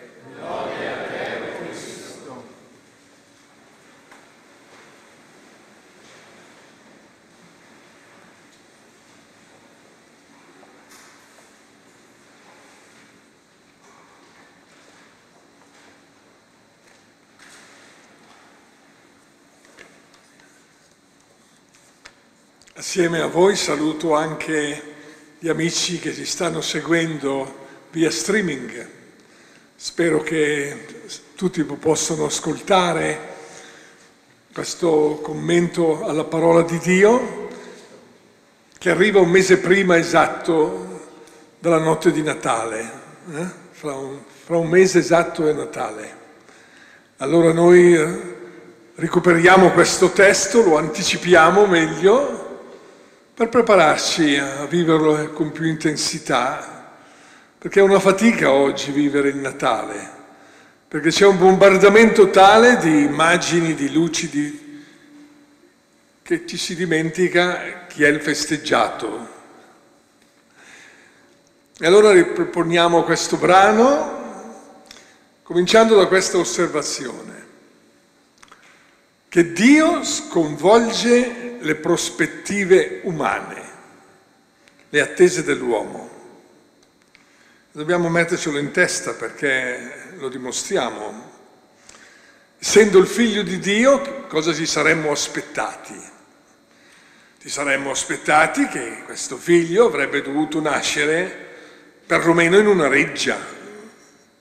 Assieme a voi saluto anche gli amici che ci stanno seguendo via streaming. Spero che tutti possano ascoltare questo commento alla parola di Dio che arriva un mese prima esatto della notte di Natale. eh? Fra, un, fra un mese esatto è Natale. Allora noi eh, recuperiamo questo testo, lo anticipiamo meglio per prepararci a viverlo con più intensità, perché è una fatica oggi vivere il Natale, perché c'è un bombardamento tale di immagini, di luci, di... che ci si dimentica chi è il festeggiato. E allora riproponiamo questo brano, cominciando da questa osservazione, che Dio sconvolge le prospettive umane, le attese dell'uomo. Dobbiamo mettercelo in testa perché lo dimostriamo. Essendo il figlio di Dio, cosa ci saremmo aspettati? Ci saremmo aspettati che questo figlio avrebbe dovuto nascere perlomeno in una reggia,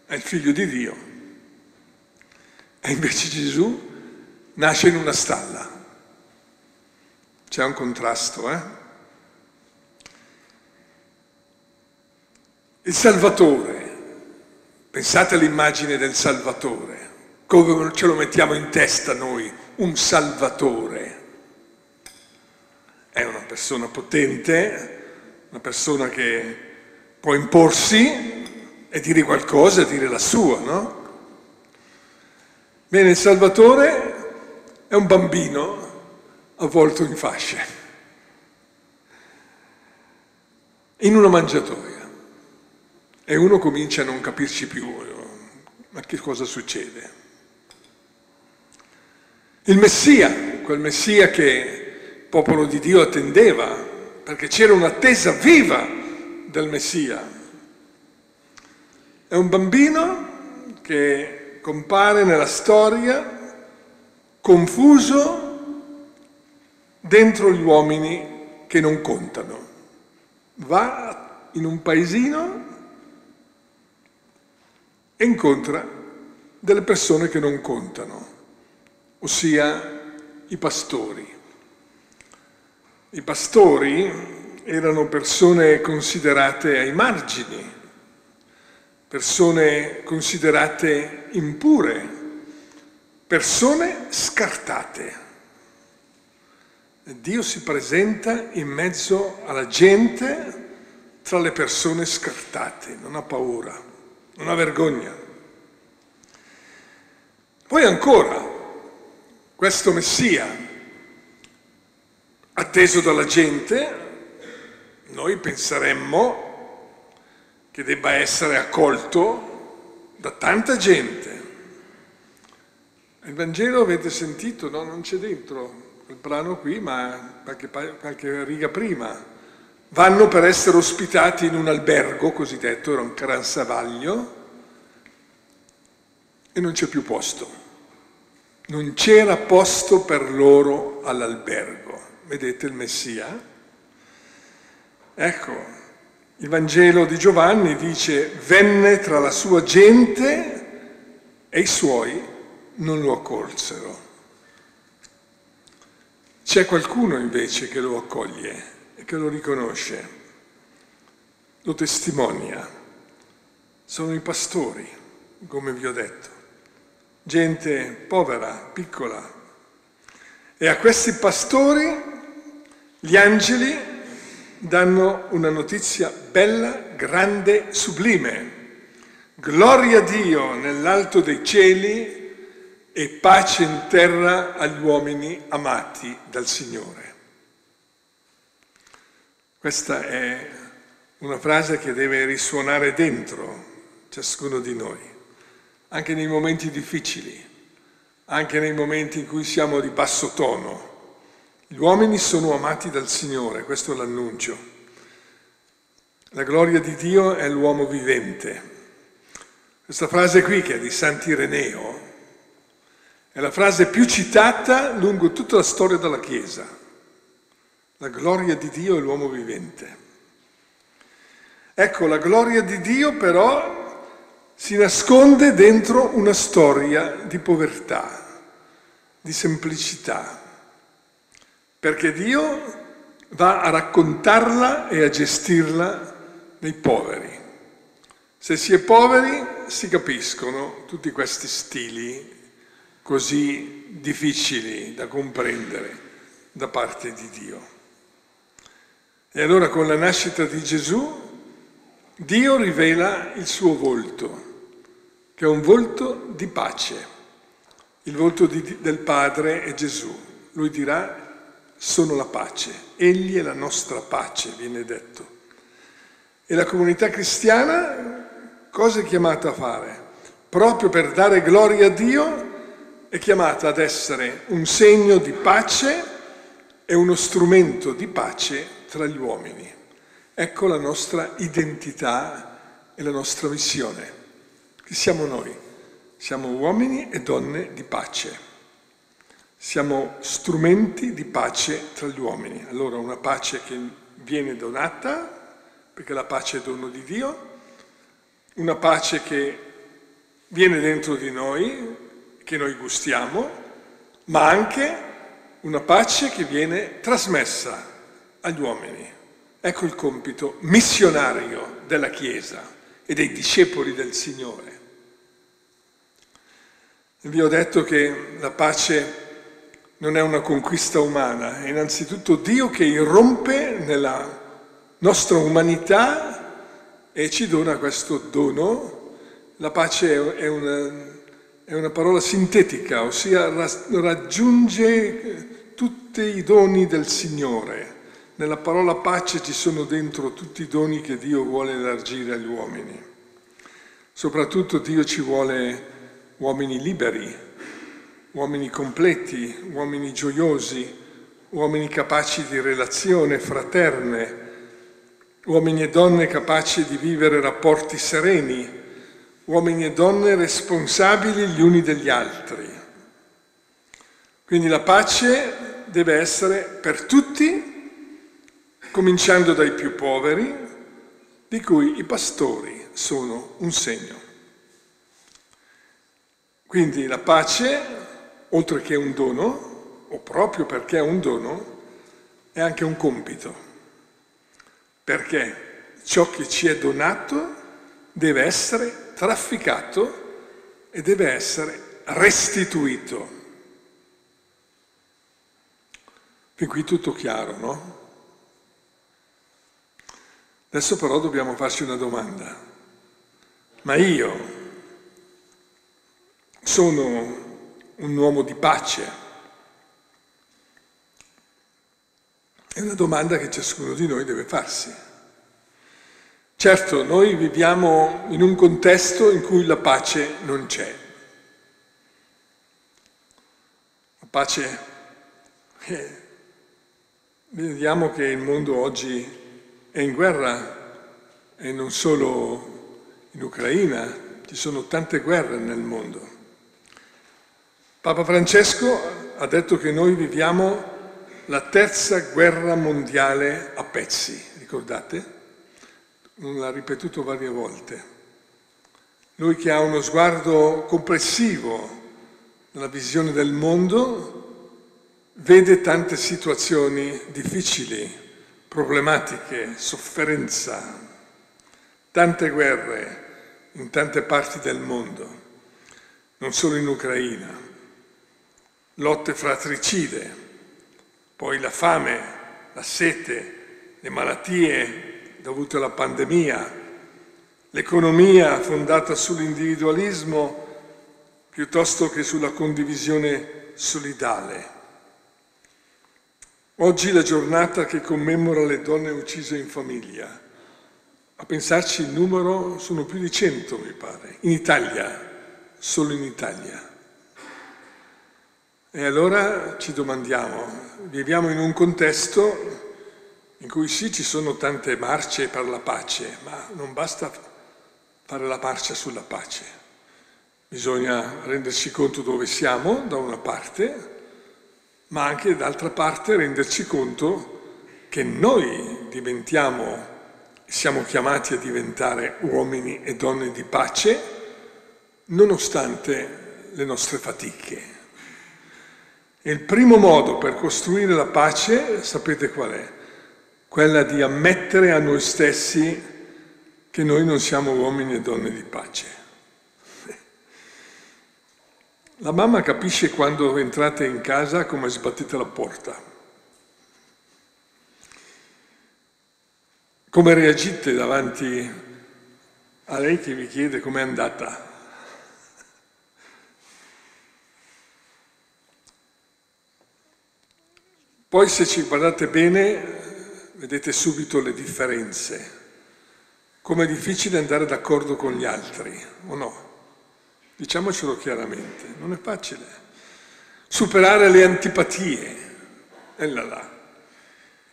è il figlio di Dio. E invece Gesù nasce in una stalla. C'è un contrasto, eh? Il Salvatore, pensate all'immagine del Salvatore, come ce lo mettiamo in testa noi, un Salvatore. È una persona potente, una persona che può imporsi e dire qualcosa, dire la sua, no? Bene, il Salvatore è un bambino avvolto in fasce, in una mangiatoia. E uno comincia a non capirci più, ma che cosa succede? Il Messia, quel Messia che il popolo di Dio attendeva, perché c'era un'attesa viva del Messia. È un bambino che compare nella storia confuso dentro gli uomini che non contano. Va in un paesino e incontra delle persone che non contano, ossia i pastori. I pastori erano persone considerate ai margini, persone considerate impure, persone scartate. Dio si presenta in mezzo alla gente tra le persone scartate, non ha paura, non ha vergogna. Poi ancora, questo Messia, atteso dalla gente, noi penseremmo che debba essere accolto da tanta gente. Il Vangelo avete sentito, no? non c'è dentro quel brano qui, ma qualche, qualche riga prima. Vanno per essere ospitati in un albergo cosiddetto, era un caransavaglio, e non c'è più posto. Non c'era posto per loro all'albergo. Vedete il Messia? Ecco, il Vangelo di Giovanni dice venne tra la sua gente e i suoi non lo accolsero. C'è qualcuno invece che lo accoglie e che lo riconosce, lo testimonia. Sono i pastori, come vi ho detto, gente povera, piccola. E a questi pastori gli angeli danno una notizia bella, grande, sublime. Gloria a Dio nell'alto dei cieli e pace in terra agli uomini amati dal Signore. Questa è una frase che deve risuonare dentro ciascuno di noi, anche nei momenti difficili, anche nei momenti in cui siamo di basso tono. Gli uomini sono amati dal Signore, questo è l'annuncio. La gloria di Dio è l'uomo vivente. Questa frase qui, che è di Sant'Ireneo, è la frase più citata lungo tutta la storia della Chiesa. La gloria di Dio è l'uomo vivente. Ecco, la gloria di Dio però si nasconde dentro una storia di povertà, di semplicità, perché Dio va a raccontarla e a gestirla nei poveri. Se si è poveri si capiscono tutti questi stili così difficili da comprendere da parte di Dio. E allora con la nascita di Gesù Dio rivela il suo volto, che è un volto di pace. Il volto di, del Padre è Gesù. Lui dirà sono la pace, egli è la nostra pace, viene detto. E la comunità cristiana cosa è chiamata a fare? Proprio per dare gloria a Dio è chiamata ad essere un segno di pace e uno strumento di pace tra gli uomini. Ecco la nostra identità e la nostra missione. Chi siamo noi? Siamo uomini e donne di pace. Siamo strumenti di pace tra gli uomini. Allora una pace che viene donata, perché la pace è dono di Dio, una pace che viene dentro di noi, che noi gustiamo, ma anche una pace che viene trasmessa agli uomini. Ecco il compito missionario della Chiesa e dei discepoli del Signore. Vi ho detto che la pace non è una conquista umana, è innanzitutto Dio che irrompe nella nostra umanità e ci dona questo dono. La pace è una, è una parola sintetica, ossia raggiunge eh, tutti i doni del Signore. Nella parola pace ci sono dentro tutti i doni che Dio vuole elargire agli uomini. Soprattutto Dio ci vuole uomini liberi, uomini completi, uomini gioiosi, uomini capaci di relazione fraterne, uomini e donne capaci di vivere rapporti sereni, uomini e donne responsabili gli uni degli altri. Quindi la pace deve essere per tutti, cominciando dai più poveri, di cui i pastori sono un segno. Quindi la pace, oltre che un dono, o proprio perché è un dono, è anche un compito, perché ciò che ci è donato deve essere trafficato e deve essere restituito. Fin qui tutto chiaro, no? Adesso però dobbiamo farci una domanda. Ma io sono un uomo di pace? È una domanda che ciascuno di noi deve farsi. Certo, noi viviamo in un contesto in cui la pace non c'è. La pace, eh, vediamo che il mondo oggi è in guerra e non solo in Ucraina, ci sono tante guerre nel mondo. Papa Francesco ha detto che noi viviamo la terza guerra mondiale a pezzi, ricordate? L'ha ripetuto varie volte. Lui che ha uno sguardo complessivo nella visione del mondo, vede tante situazioni difficili, problematiche, sofferenza, tante guerre in tante parti del mondo, non solo in Ucraina lotte fratricide, poi la fame, la sete, le malattie dovute alla pandemia, l'economia fondata sull'individualismo piuttosto che sulla condivisione solidale. Oggi la giornata che commemora le donne uccise in famiglia. A pensarci il numero sono più di cento, mi pare, in Italia, solo in Italia. E allora ci domandiamo, viviamo in un contesto in cui sì ci sono tante marce per la pace, ma non basta fare la marcia sulla pace. Bisogna renderci conto dove siamo, da una parte, ma anche d'altra parte renderci conto che noi diventiamo, siamo chiamati a diventare uomini e donne di pace, nonostante le nostre fatiche. E il primo modo per costruire la pace, sapete qual è? Quella di ammettere a noi stessi che noi non siamo uomini e donne di pace. La mamma capisce quando entrate in casa come sbattete la porta, come reagite davanti a lei che vi chiede com'è andata. Poi se ci guardate bene vedete subito le differenze, come è difficile andare d'accordo con gli altri, o no? Diciamocelo chiaramente, non è facile. Superare le antipatie, e là là.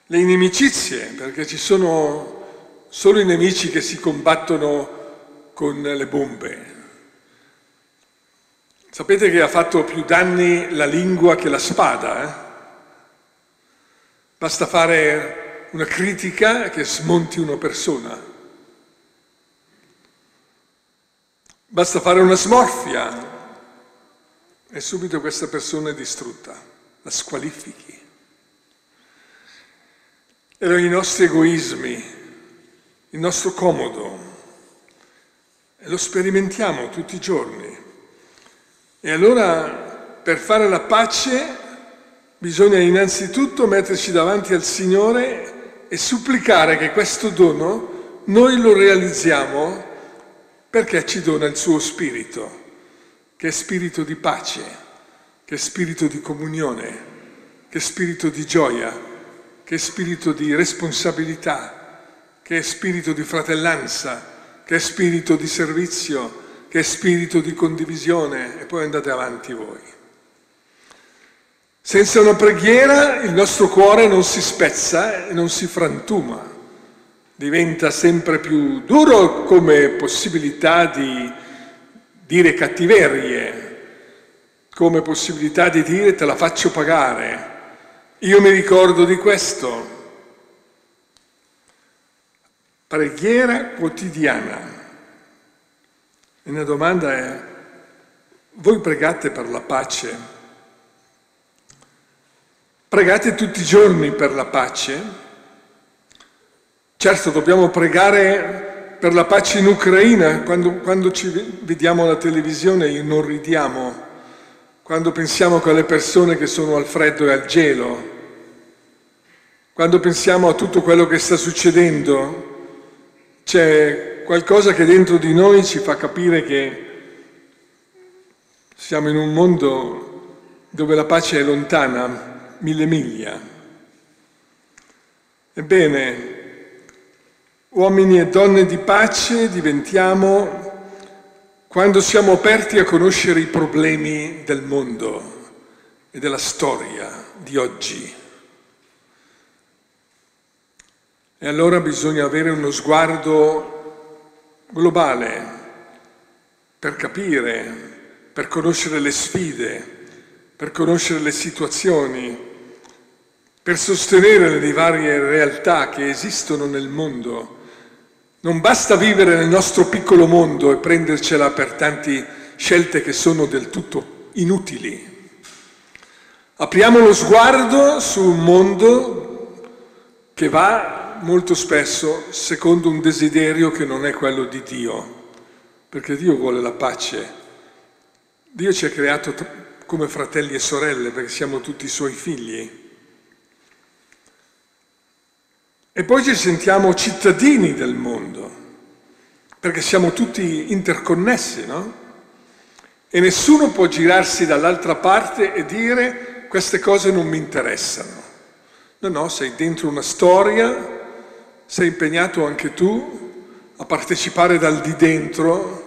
Le inimicizie, perché ci sono solo i nemici che si combattono con le bombe. Sapete che ha fatto più danni la lingua che la spada, eh? Basta fare una critica che smonti una persona. Basta fare una smorfia e subito questa persona è distrutta, la squalifichi. E i nostri egoismi, il nostro comodo, e lo sperimentiamo tutti i giorni. E allora per fare la pace Bisogna innanzitutto metterci davanti al Signore e supplicare che questo dono noi lo realizziamo perché ci dona il suo Spirito, che è spirito di pace, che è spirito di comunione, che è spirito di gioia, che è spirito di responsabilità, che è spirito di fratellanza, che è spirito di servizio, che è spirito di condivisione e poi andate avanti voi. Senza una preghiera il nostro cuore non si spezza e non si frantuma, diventa sempre più duro come possibilità di dire cattiverie, come possibilità di dire te la faccio pagare. Io mi ricordo di questo. Preghiera quotidiana. E la domanda è, voi pregate per la pace? Pregate tutti i giorni per la pace? Certo, dobbiamo pregare per la pace in Ucraina, quando, quando ci vediamo alla televisione non ridiamo, quando pensiamo a quelle persone che sono al freddo e al gelo, quando pensiamo a tutto quello che sta succedendo, c'è qualcosa che dentro di noi ci fa capire che siamo in un mondo dove la pace è lontana, mille miglia. Ebbene, Uomini e donne di pace diventiamo quando siamo aperti a conoscere i problemi del mondo e della storia di oggi. E allora bisogna avere uno sguardo globale per capire, per conoscere le sfide, per conoscere le situazioni, per sostenere le varie realtà che esistono nel mondo non basta vivere nel nostro piccolo mondo e prendercela per tante scelte che sono del tutto inutili. Apriamo lo sguardo su un mondo che va molto spesso secondo un desiderio che non è quello di Dio, perché Dio vuole la pace. Dio ci ha creato come fratelli e sorelle perché siamo tutti suoi figli. E poi ci sentiamo cittadini del mondo, perché siamo tutti interconnessi, no? E nessuno può girarsi dall'altra parte e dire queste cose non mi interessano. No, no, sei dentro una storia, sei impegnato anche tu a partecipare dal di dentro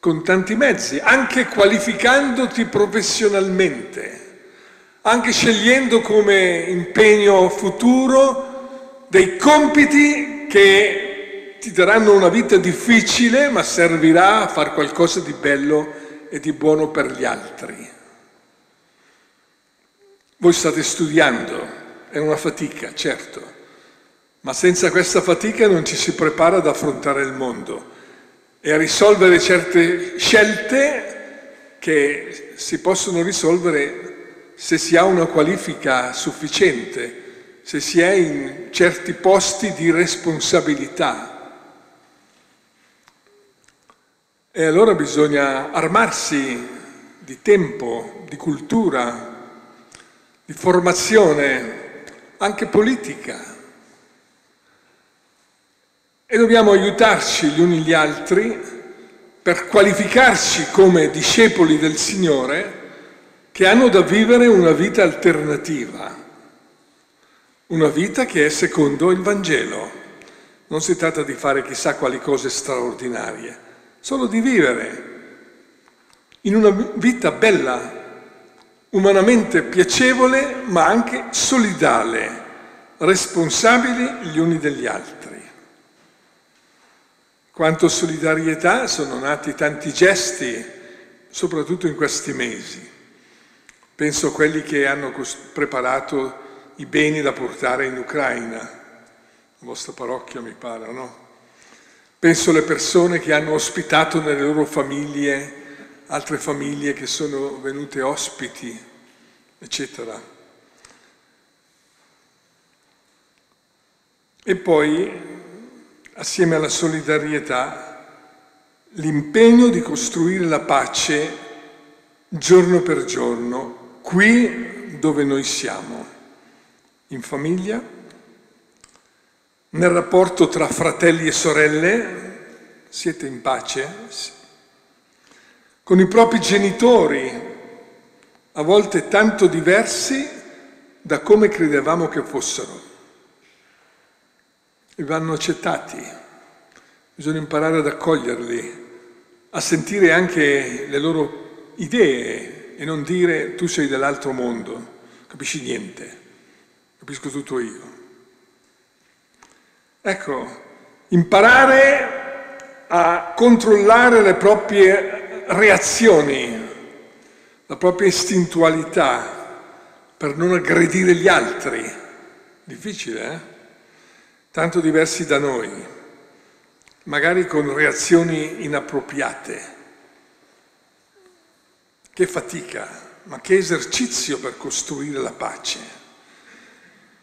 con tanti mezzi, anche qualificandoti professionalmente, anche scegliendo come impegno futuro dei compiti che ti daranno una vita difficile, ma servirà a fare qualcosa di bello e di buono per gli altri. Voi state studiando, è una fatica, certo, ma senza questa fatica non ci si prepara ad affrontare il mondo e a risolvere certe scelte che si possono risolvere se si ha una qualifica sufficiente se si è in certi posti di responsabilità. E allora bisogna armarsi di tempo, di cultura, di formazione, anche politica. E dobbiamo aiutarci gli uni gli altri per qualificarci come discepoli del Signore che hanno da vivere una vita alternativa una vita che è secondo il Vangelo. Non si tratta di fare chissà quali cose straordinarie, solo di vivere in una vita bella, umanamente piacevole, ma anche solidale, responsabili gli uni degli altri. Quanto solidarietà sono nati tanti gesti, soprattutto in questi mesi. Penso a quelli che hanno preparato i beni da portare in Ucraina, la vostra parrocchia mi pare, no? Penso alle persone che hanno ospitato nelle loro famiglie altre famiglie che sono venute ospiti, eccetera. E poi, assieme alla solidarietà, l'impegno di costruire la pace giorno per giorno, qui dove noi siamo in famiglia, nel rapporto tra fratelli e sorelle, siete in pace? con i propri genitori, a volte tanto diversi da come credevamo che fossero. E vanno accettati, bisogna imparare ad accoglierli, a sentire anche le loro idee e non dire tu sei dell'altro mondo, capisci niente, capisco tutto io. Ecco, imparare a controllare le proprie reazioni, la propria istintualità per non aggredire gli altri. Difficile, eh? Tanto diversi da noi, magari con reazioni inappropriate. Che fatica, ma che esercizio per costruire la pace,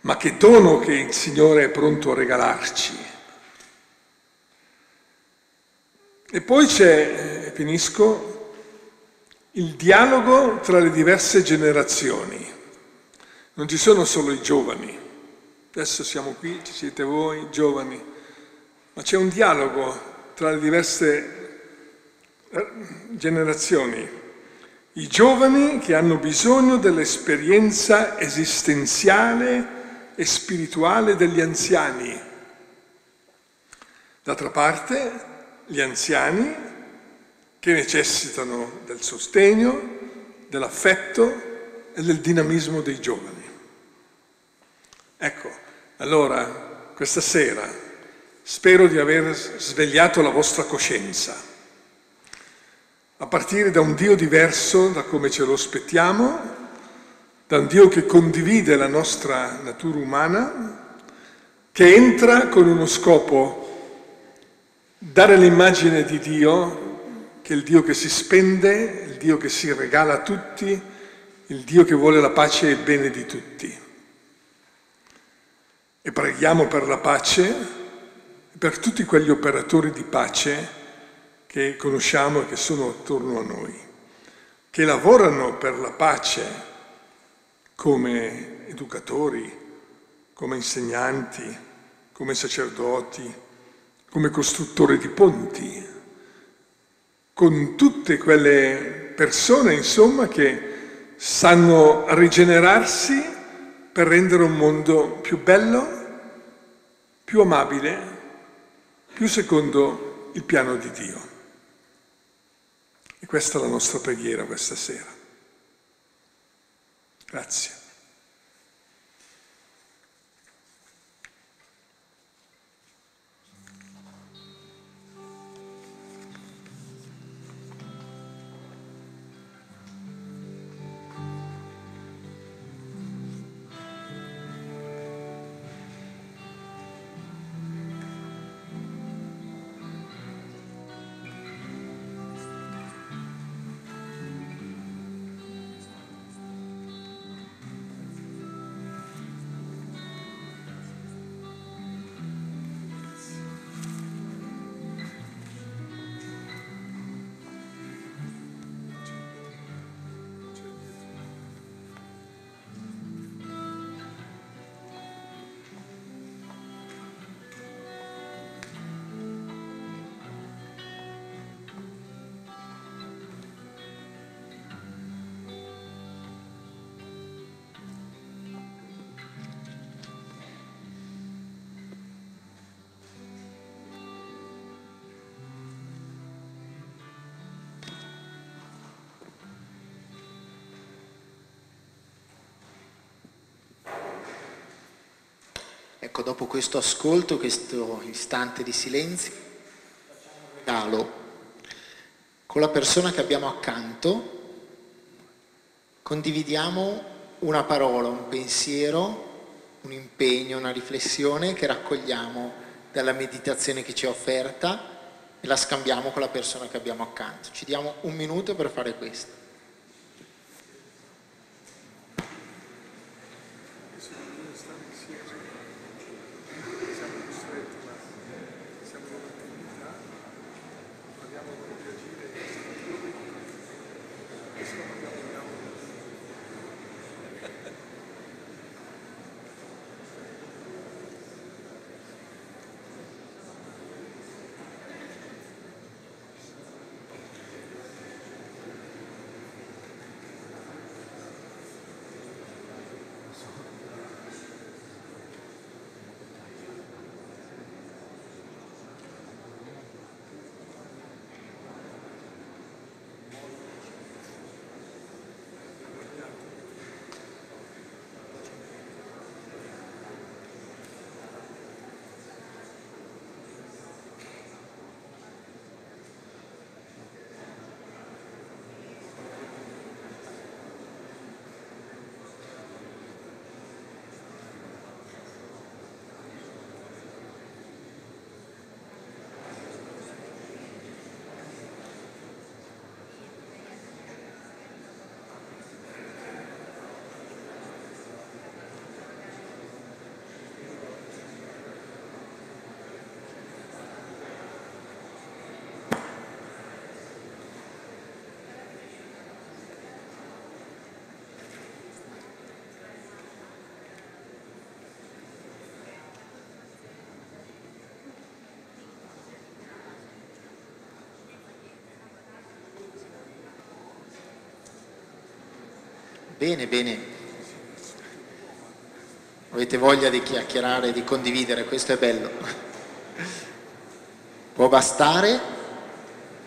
ma che dono che il Signore è pronto a regalarci. E poi c'è, eh, finisco, il dialogo tra le diverse generazioni. Non ci sono solo i giovani, adesso siamo qui, ci siete voi, giovani, ma c'è un dialogo tra le diverse eh, generazioni. I giovani che hanno bisogno dell'esperienza esistenziale e spirituale degli anziani. D'altra parte, gli anziani che necessitano del sostegno, dell'affetto e del dinamismo dei giovani. Ecco, allora, questa sera spero di aver svegliato la vostra coscienza, a partire da un Dio diverso da come ce lo aspettiamo, da un Dio che condivide la nostra natura umana, che entra con uno scopo Dare l'immagine di Dio, che è il Dio che si spende, il Dio che si regala a tutti, il Dio che vuole la pace e il bene di tutti. E preghiamo per la pace per tutti quegli operatori di pace che conosciamo e che sono attorno a noi, che lavorano per la pace come educatori, come insegnanti, come sacerdoti, come costruttore di ponti, con tutte quelle persone, insomma, che sanno rigenerarsi per rendere un mondo più bello, più amabile, più secondo il piano di Dio. E questa è la nostra preghiera questa sera. Grazie. Ecco, dopo questo ascolto, questo istante di silenzio, regalo con la persona che abbiamo accanto, condividiamo una parola, un pensiero, un impegno, una riflessione che raccogliamo dalla meditazione che ci è offerta e la scambiamo con la persona che abbiamo accanto. Ci diamo un minuto per fare questo. Bene, bene. Avete voglia di chiacchierare, di condividere, questo è bello. Può bastare?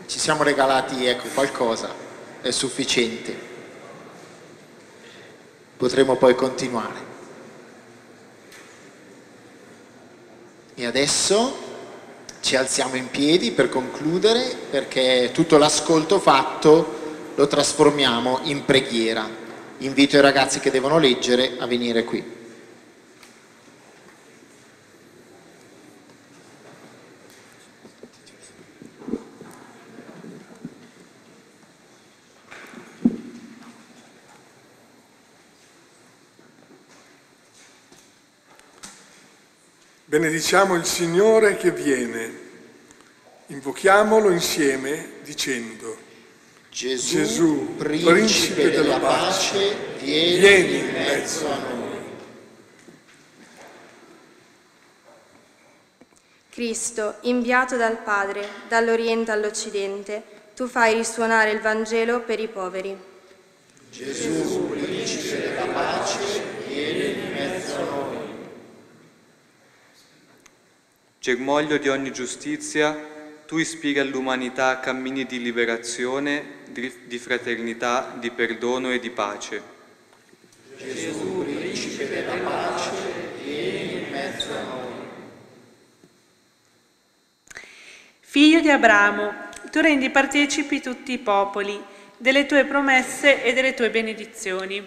Ci siamo regalati, ecco, qualcosa, è sufficiente. Potremo poi continuare. E adesso ci alziamo in piedi per concludere perché tutto l'ascolto fatto lo trasformiamo in preghiera. Invito i ragazzi che devono leggere a venire qui. Benediciamo il Signore che viene. Invochiamolo insieme dicendo, Gesù, Gesù, principe, principe della della pace, vieni, vieni in mezzo a noi. Cristo, inviato dal Padre, dall'Oriente all'Occidente, tu fai risuonare il Vangelo per i poveri. Gesù, principe della pace, vieni in mezzo a noi. Germoglio di ogni giustizia, tu ispiri all'umanità cammini di liberazione, di fraternità, di perdono e di pace. Gesù, principe della pace, vieni in mezzo a noi. Figlio di Abramo, tu rendi partecipi tutti i popoli delle tue promesse e delle tue benedizioni.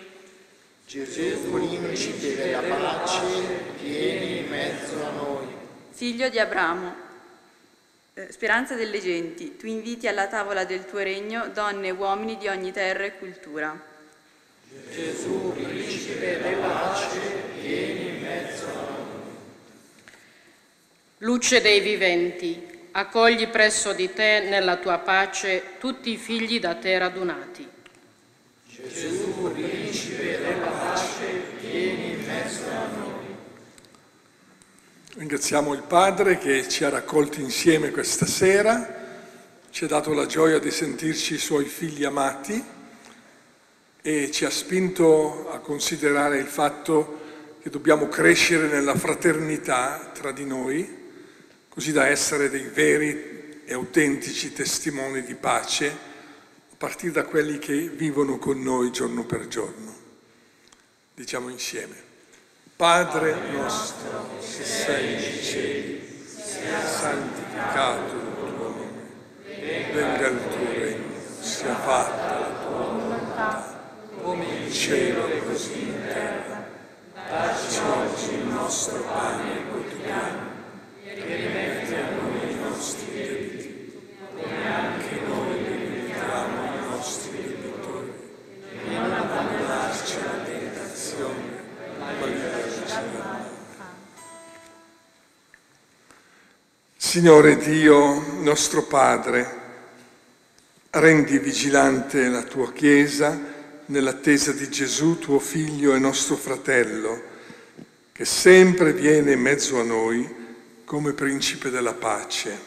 Gesù, principe della pace, vieni in mezzo a noi. Figlio di Abramo, speranza delle genti, tu inviti alla tavola del tuo regno donne e uomini di ogni terra e cultura. Gesù, principe della pace, vieni in mezzo a noi. Luce dei viventi, accogli presso di te nella tua pace tutti i figli da te radunati. Gesù, principe della pace, vieni in mezzo a noi. Ringraziamo il Padre che ci ha raccolti insieme questa sera, ci ha dato la gioia di sentirci i suoi figli amati e ci ha spinto a considerare il fatto che dobbiamo crescere nella fraternità tra di noi, così da essere dei veri e autentici testimoni di pace, a partire da quelli che vivono con noi giorno per giorno. Diciamo insieme. Padre nostro che sei nei cieli, sia santificato il tuo nome, venga il tuo regno, sia fatta la tua volontà, come in cielo e così in terra. Dacci oggi il nostro pane quotidiano e rimetti a noi i nostri debiti, come anche noi rimettiamo ai nostri debitori, e non abbandonarci Signore Dio, nostro Padre, rendi vigilante la tua Chiesa nell'attesa di Gesù, tuo Figlio e nostro fratello, che sempre viene in mezzo a noi come principe della pace.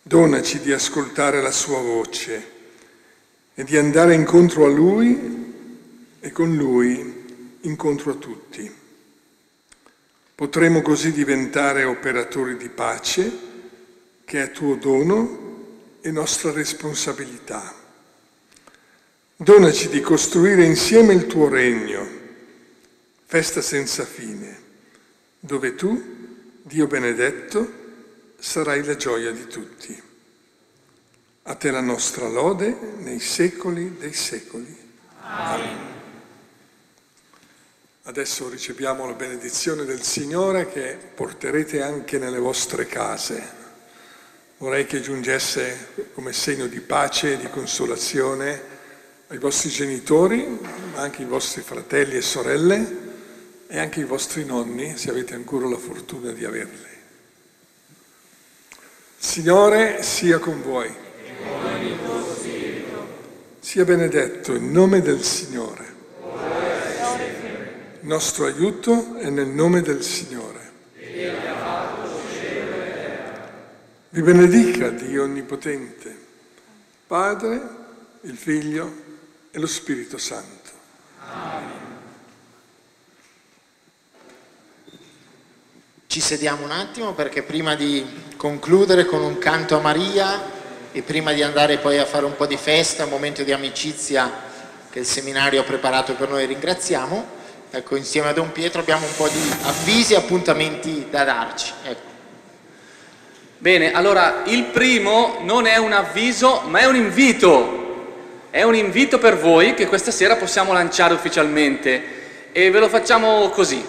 Donaci di ascoltare la sua voce e di andare incontro a Lui e con Lui incontro a tutti. Potremo così diventare operatori di pace, che è tuo dono e nostra responsabilità. Donaci di costruire insieme il tuo regno, festa senza fine, dove tu, Dio benedetto, sarai la gioia di tutti. A te la nostra lode nei secoli dei secoli. Amen. Adesso riceviamo la benedizione del Signore che porterete anche nelle vostre case. Vorrei che giungesse come segno di pace e di consolazione ai vostri genitori, ma anche ai vostri fratelli e sorelle e anche ai vostri nonni, se avete ancora la fortuna di averli. Signore sia con voi. Sia benedetto il nome del Signore nostro aiuto è nel nome del Signore. Vi benedica Dio Onnipotente, Padre, il Figlio e lo Spirito Santo. Amen. Ci sediamo un attimo perché prima di concludere con un canto a Maria e prima di andare poi a fare un po' di festa, un momento di amicizia che il seminario ha preparato per noi, ringraziamo Ecco, insieme a Don Pietro abbiamo un po' di avvisi e appuntamenti da darci. Ecco. Bene, allora il primo non è un avviso, ma è un invito. È un invito per voi che questa sera possiamo lanciare ufficialmente e ve lo facciamo così.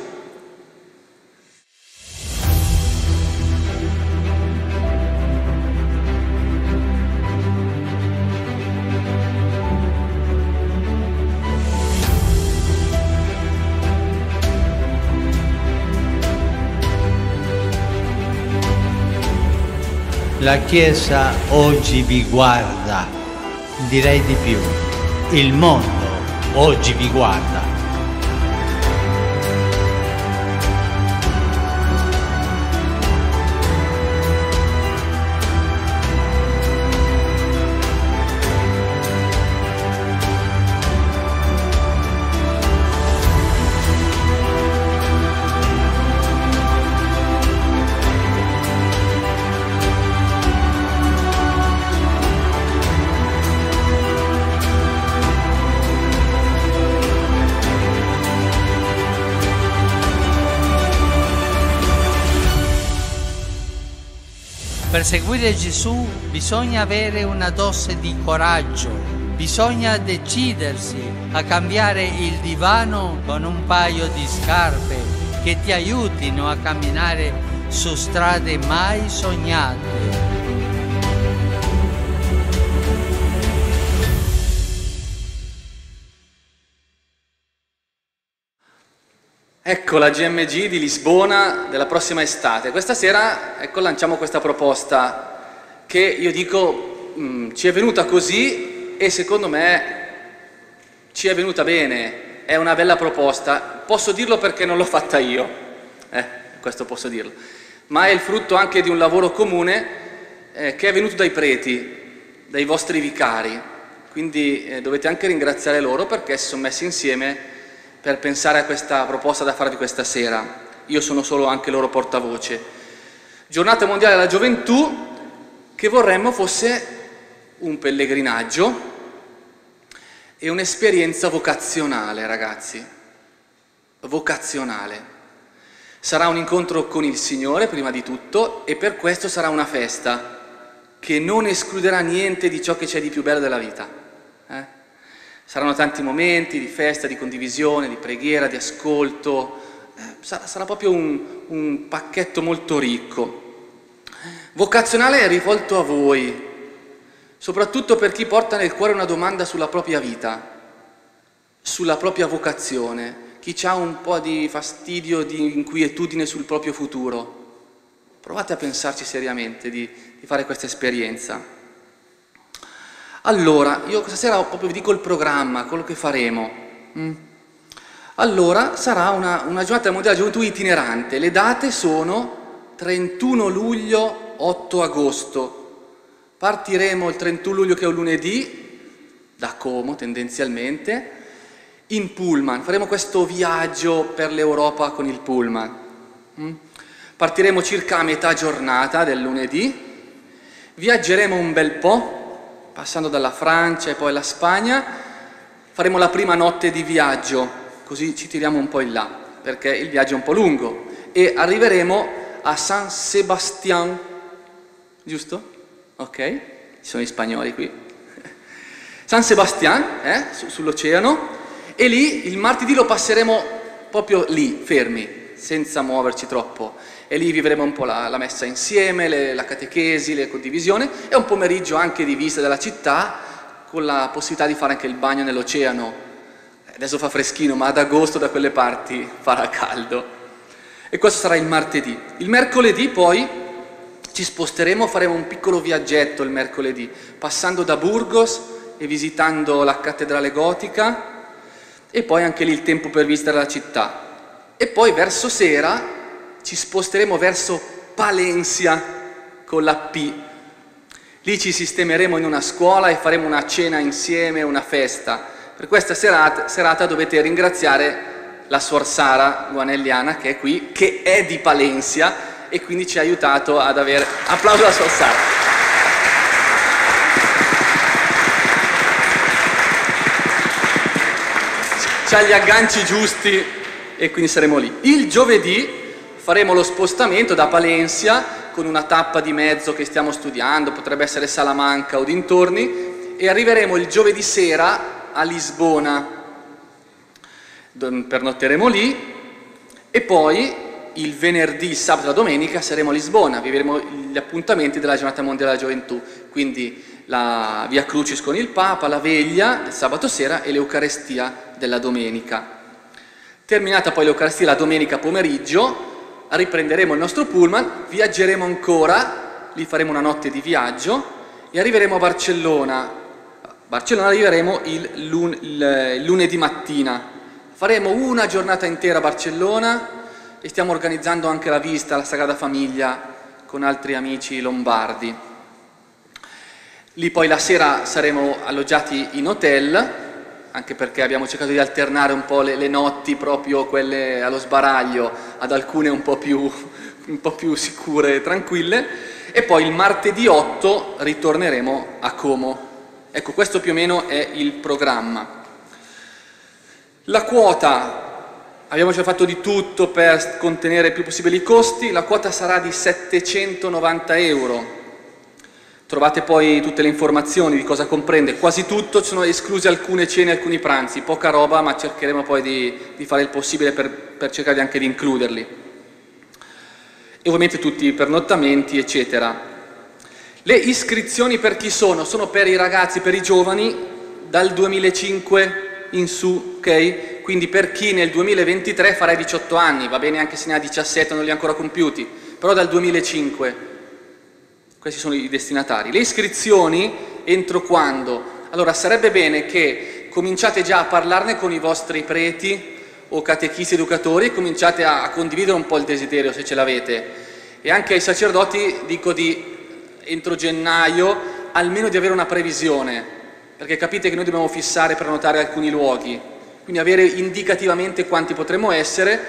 La Chiesa oggi vi guarda, direi di più, il mondo oggi vi guarda. Per seguire Gesù bisogna avere una dose di coraggio, bisogna decidersi a cambiare il divano con un paio di scarpe che ti aiutino a camminare su strade mai sognate. Ecco la GMG di Lisbona della prossima estate. Questa sera ecco, lanciamo questa proposta che io dico mh, ci è venuta così e secondo me ci è venuta bene, è una bella proposta. Posso dirlo perché non l'ho fatta io, eh, questo posso dirlo, ma è il frutto anche di un lavoro comune eh, che è venuto dai preti, dai vostri vicari. Quindi eh, dovete anche ringraziare loro perché si sono messi insieme per pensare a questa proposta da farvi questa sera. Io sono solo anche loro portavoce. Giornata mondiale della gioventù che vorremmo fosse un pellegrinaggio e un'esperienza vocazionale, ragazzi. Vocazionale. Sarà un incontro con il Signore prima di tutto e per questo sarà una festa che non escluderà niente di ciò che c'è di più bello della vita. Saranno tanti momenti di festa, di condivisione, di preghiera, di ascolto, eh, sarà, proprio un, un pacchetto molto ricco. Vocazionale è rivolto a voi, soprattutto per chi porta nel cuore una domanda sulla propria vita, sulla propria vocazione, chi ha un po' di fastidio, di inquietudine sul proprio futuro. Provate a pensarci seriamente di, di fare questa esperienza. Allora, io questa sera proprio vi dico il programma, quello che faremo. Mm. Allora, sarà una, una giornata mondiale della gioventù itinerante. Le date sono 31 luglio, 8 agosto. Partiremo il 31 luglio che è un lunedì, da Como tendenzialmente, in pullman. Faremo questo viaggio per l'Europa con il pullman. Mm. Partiremo circa a metà giornata del lunedì, viaggeremo un bel po', passando dalla Francia e poi alla Spagna, faremo la prima notte di viaggio, così ci tiriamo un po' in là, perché il viaggio è un po' lungo, e arriveremo a San Sebastián, giusto? Ok? Ci sono gli spagnoli qui. San Sebastián, eh, su, sull'oceano, e lì il martedì lo passeremo proprio lì, fermi, senza muoverci troppo e lì vivremo un po' la, la messa insieme, le, la catechesi, le condivisioni e un pomeriggio anche di vista della città con la possibilità di fare anche il bagno nell'oceano. Adesso fa freschino, ma ad agosto da quelle parti farà caldo. E questo sarà il martedì. Il mercoledì poi ci sposteremo, faremo un piccolo viaggetto il mercoledì, passando da Burgos e visitando la cattedrale gotica e poi anche lì il tempo per visitare la città. E poi verso sera ci sposteremo verso Palencia con la P. Lì ci sistemeremo in una scuola e faremo una cena insieme, una festa. Per questa serata, serata dovete ringraziare la suor Sara Guanelliana che è qui, che è di Palencia e quindi ci ha aiutato ad avere... Applauso alla suor Sara. C'ha gli agganci giusti e quindi saremo lì. Il giovedì faremo lo spostamento da Palencia con una tappa di mezzo che stiamo studiando, potrebbe essere Salamanca o dintorni, e arriveremo il giovedì sera a Lisbona. Pernotteremo lì e poi il venerdì, sabato e domenica saremo a Lisbona, vivremo gli appuntamenti della giornata mondiale della gioventù, quindi la Via Crucis con il Papa, la veglia del sabato sera e l'Eucarestia della domenica. Terminata poi l'Eucarestia la domenica pomeriggio, riprenderemo il nostro pullman, viaggeremo ancora, lì faremo una notte di viaggio e arriveremo a Barcellona. A Barcellona arriveremo il, lun- il lunedì mattina. Faremo una giornata intera a Barcellona e stiamo organizzando anche la visita alla Sagrada Famiglia con altri amici lombardi. Lì poi la sera saremo alloggiati in hotel, anche perché abbiamo cercato di alternare un po' le, le notti, proprio quelle allo sbaraglio, ad alcune un po' più, un po' più sicure e tranquille, e poi il martedì 8 ritorneremo a Como. Ecco, questo più o meno è il programma. La quota Abbiamo già fatto di tutto per contenere il più possibile i costi, la quota sarà di 790 euro. Trovate poi tutte le informazioni di cosa comprende, quasi tutto, sono escluse alcune cene e alcuni pranzi, poca roba, ma cercheremo poi di, di fare il possibile per, per cercare anche di includerli. E ovviamente tutti i pernottamenti, eccetera. Le iscrizioni per chi sono? Sono per i ragazzi, per i giovani, dal 2005 in su, ok? quindi per chi nel 2023 farà 18 anni, va bene anche se ne ha 17 non li ha ancora compiuti, però dal 2005 questi sono i destinatari. Le iscrizioni entro quando? Allora sarebbe bene che cominciate già a parlarne con i vostri preti o catechisti educatori e cominciate a, condividere un po' il desiderio se ce l'avete. E anche ai sacerdoti dico di entro gennaio almeno di avere una previsione, perché capite che noi dobbiamo fissare per notare alcuni luoghi quindi avere indicativamente quanti potremo essere.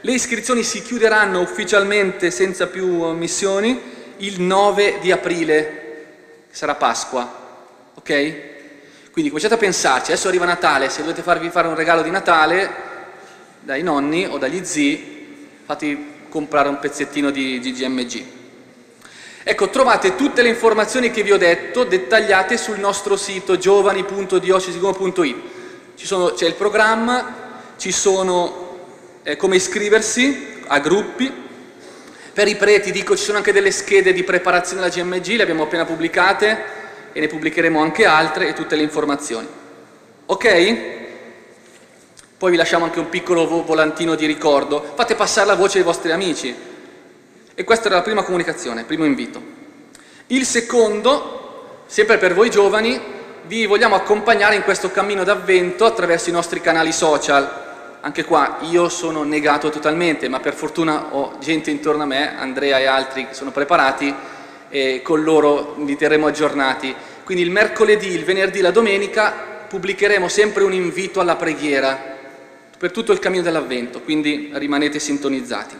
Le iscrizioni si chiuderanno ufficialmente senza più missioni il 9 di aprile, sarà Pasqua, ok? Quindi cominciate a pensarci, adesso arriva Natale, se dovete farvi fare un regalo di Natale dai nonni o dagli zii, fate comprare un pezzettino di GGMG. Ecco, trovate tutte le informazioni che vi ho detto dettagliate sul nostro sito giovani.diocesigumo.it sono, c'è il programma, ci sono eh, come iscriversi a gruppi. Per i preti, dico, ci sono anche delle schede di preparazione alla GMG, le abbiamo appena pubblicate e ne pubblicheremo anche altre e tutte le informazioni. Ok? Poi vi lasciamo anche un piccolo volantino di ricordo. Fate passare la voce ai vostri amici. E questa era la prima comunicazione, primo invito. Il secondo, sempre per voi giovani, vi vogliamo accompagnare in questo cammino d'avvento attraverso i nostri canali social. Anche qua io sono negato totalmente, ma per fortuna ho gente intorno a me, Andrea e altri che sono preparati e con loro vi terremo aggiornati. Quindi il mercoledì, il venerdì, la domenica pubblicheremo sempre un invito alla preghiera per tutto il cammino dell'avvento, quindi rimanete sintonizzati.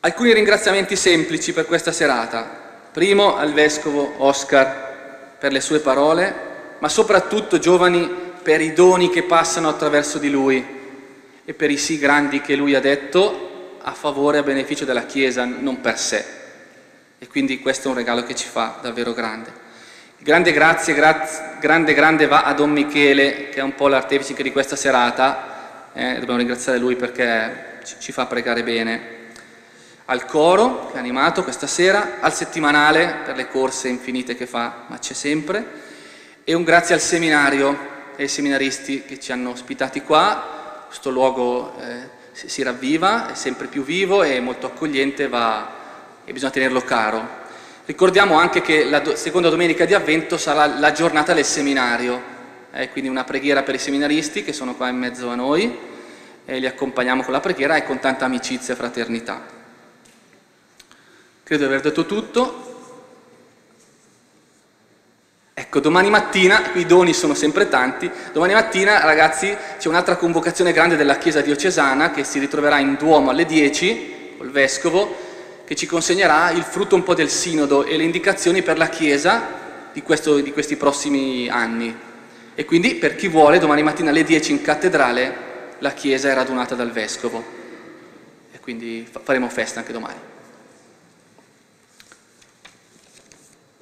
Alcuni ringraziamenti semplici per questa serata. Primo al Vescovo Oscar per le sue parole, ma soprattutto giovani per i doni che passano attraverso di lui e per i sì grandi che lui ha detto a favore e a beneficio della Chiesa, non per sé. E quindi questo è un regalo che ci fa davvero grande. Grande grazie, grazie grande grande va a Don Michele, che è un po' l'artefice di questa serata. Eh, dobbiamo ringraziare lui perché ci, ci fa pregare bene al coro che ha animato questa sera, al settimanale per le corse infinite che fa, ma c'è sempre, e un grazie al seminario e ai seminaristi che ci hanno ospitati qua. Questo luogo eh, si, ravviva, è sempre più vivo e molto accogliente va, e bisogna tenerlo caro. Ricordiamo anche che la do, seconda domenica di avvento sarà la giornata del seminario, eh, quindi una preghiera per i seminaristi che sono qua in mezzo a noi, e li accompagniamo con la preghiera e con tanta amicizia e fraternità. Credo di aver detto tutto. Ecco. Domani mattina, qui i doni sono sempre tanti, domani mattina ragazzi c'è un'altra convocazione grande della Chiesa diocesana che si ritroverà in Duomo alle 10 col Vescovo che ci consegnerà il frutto un po' del sinodo e le indicazioni per la Chiesa di, questo, di questi prossimi anni. E quindi per chi vuole domani mattina alle 10 in cattedrale la Chiesa è radunata dal Vescovo e quindi fa- faremo festa anche domani.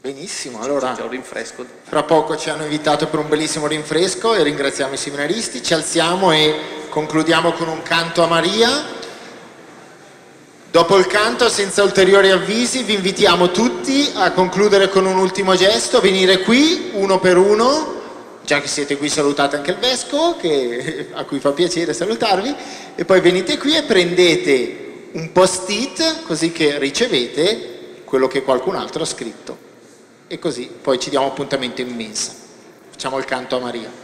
Benissimo, allora C'è un rinfresco. fra poco ci hanno invitato per un bellissimo rinfresco e ringraziamo i seminaristi, ci alziamo e concludiamo con un canto a Maria. Dopo il canto, senza ulteriori avvisi, vi invitiamo tutti a concludere con un ultimo gesto, a venire qui uno per uno, già che siete qui salutate anche il Vescovo, che- a cui fa piacere salutarvi, e poi venite qui e prendete un post-it così che ricevete quello che qualcun altro ha scritto. E così poi ci diamo appuntamento in mensa. Facciamo il canto a Maria.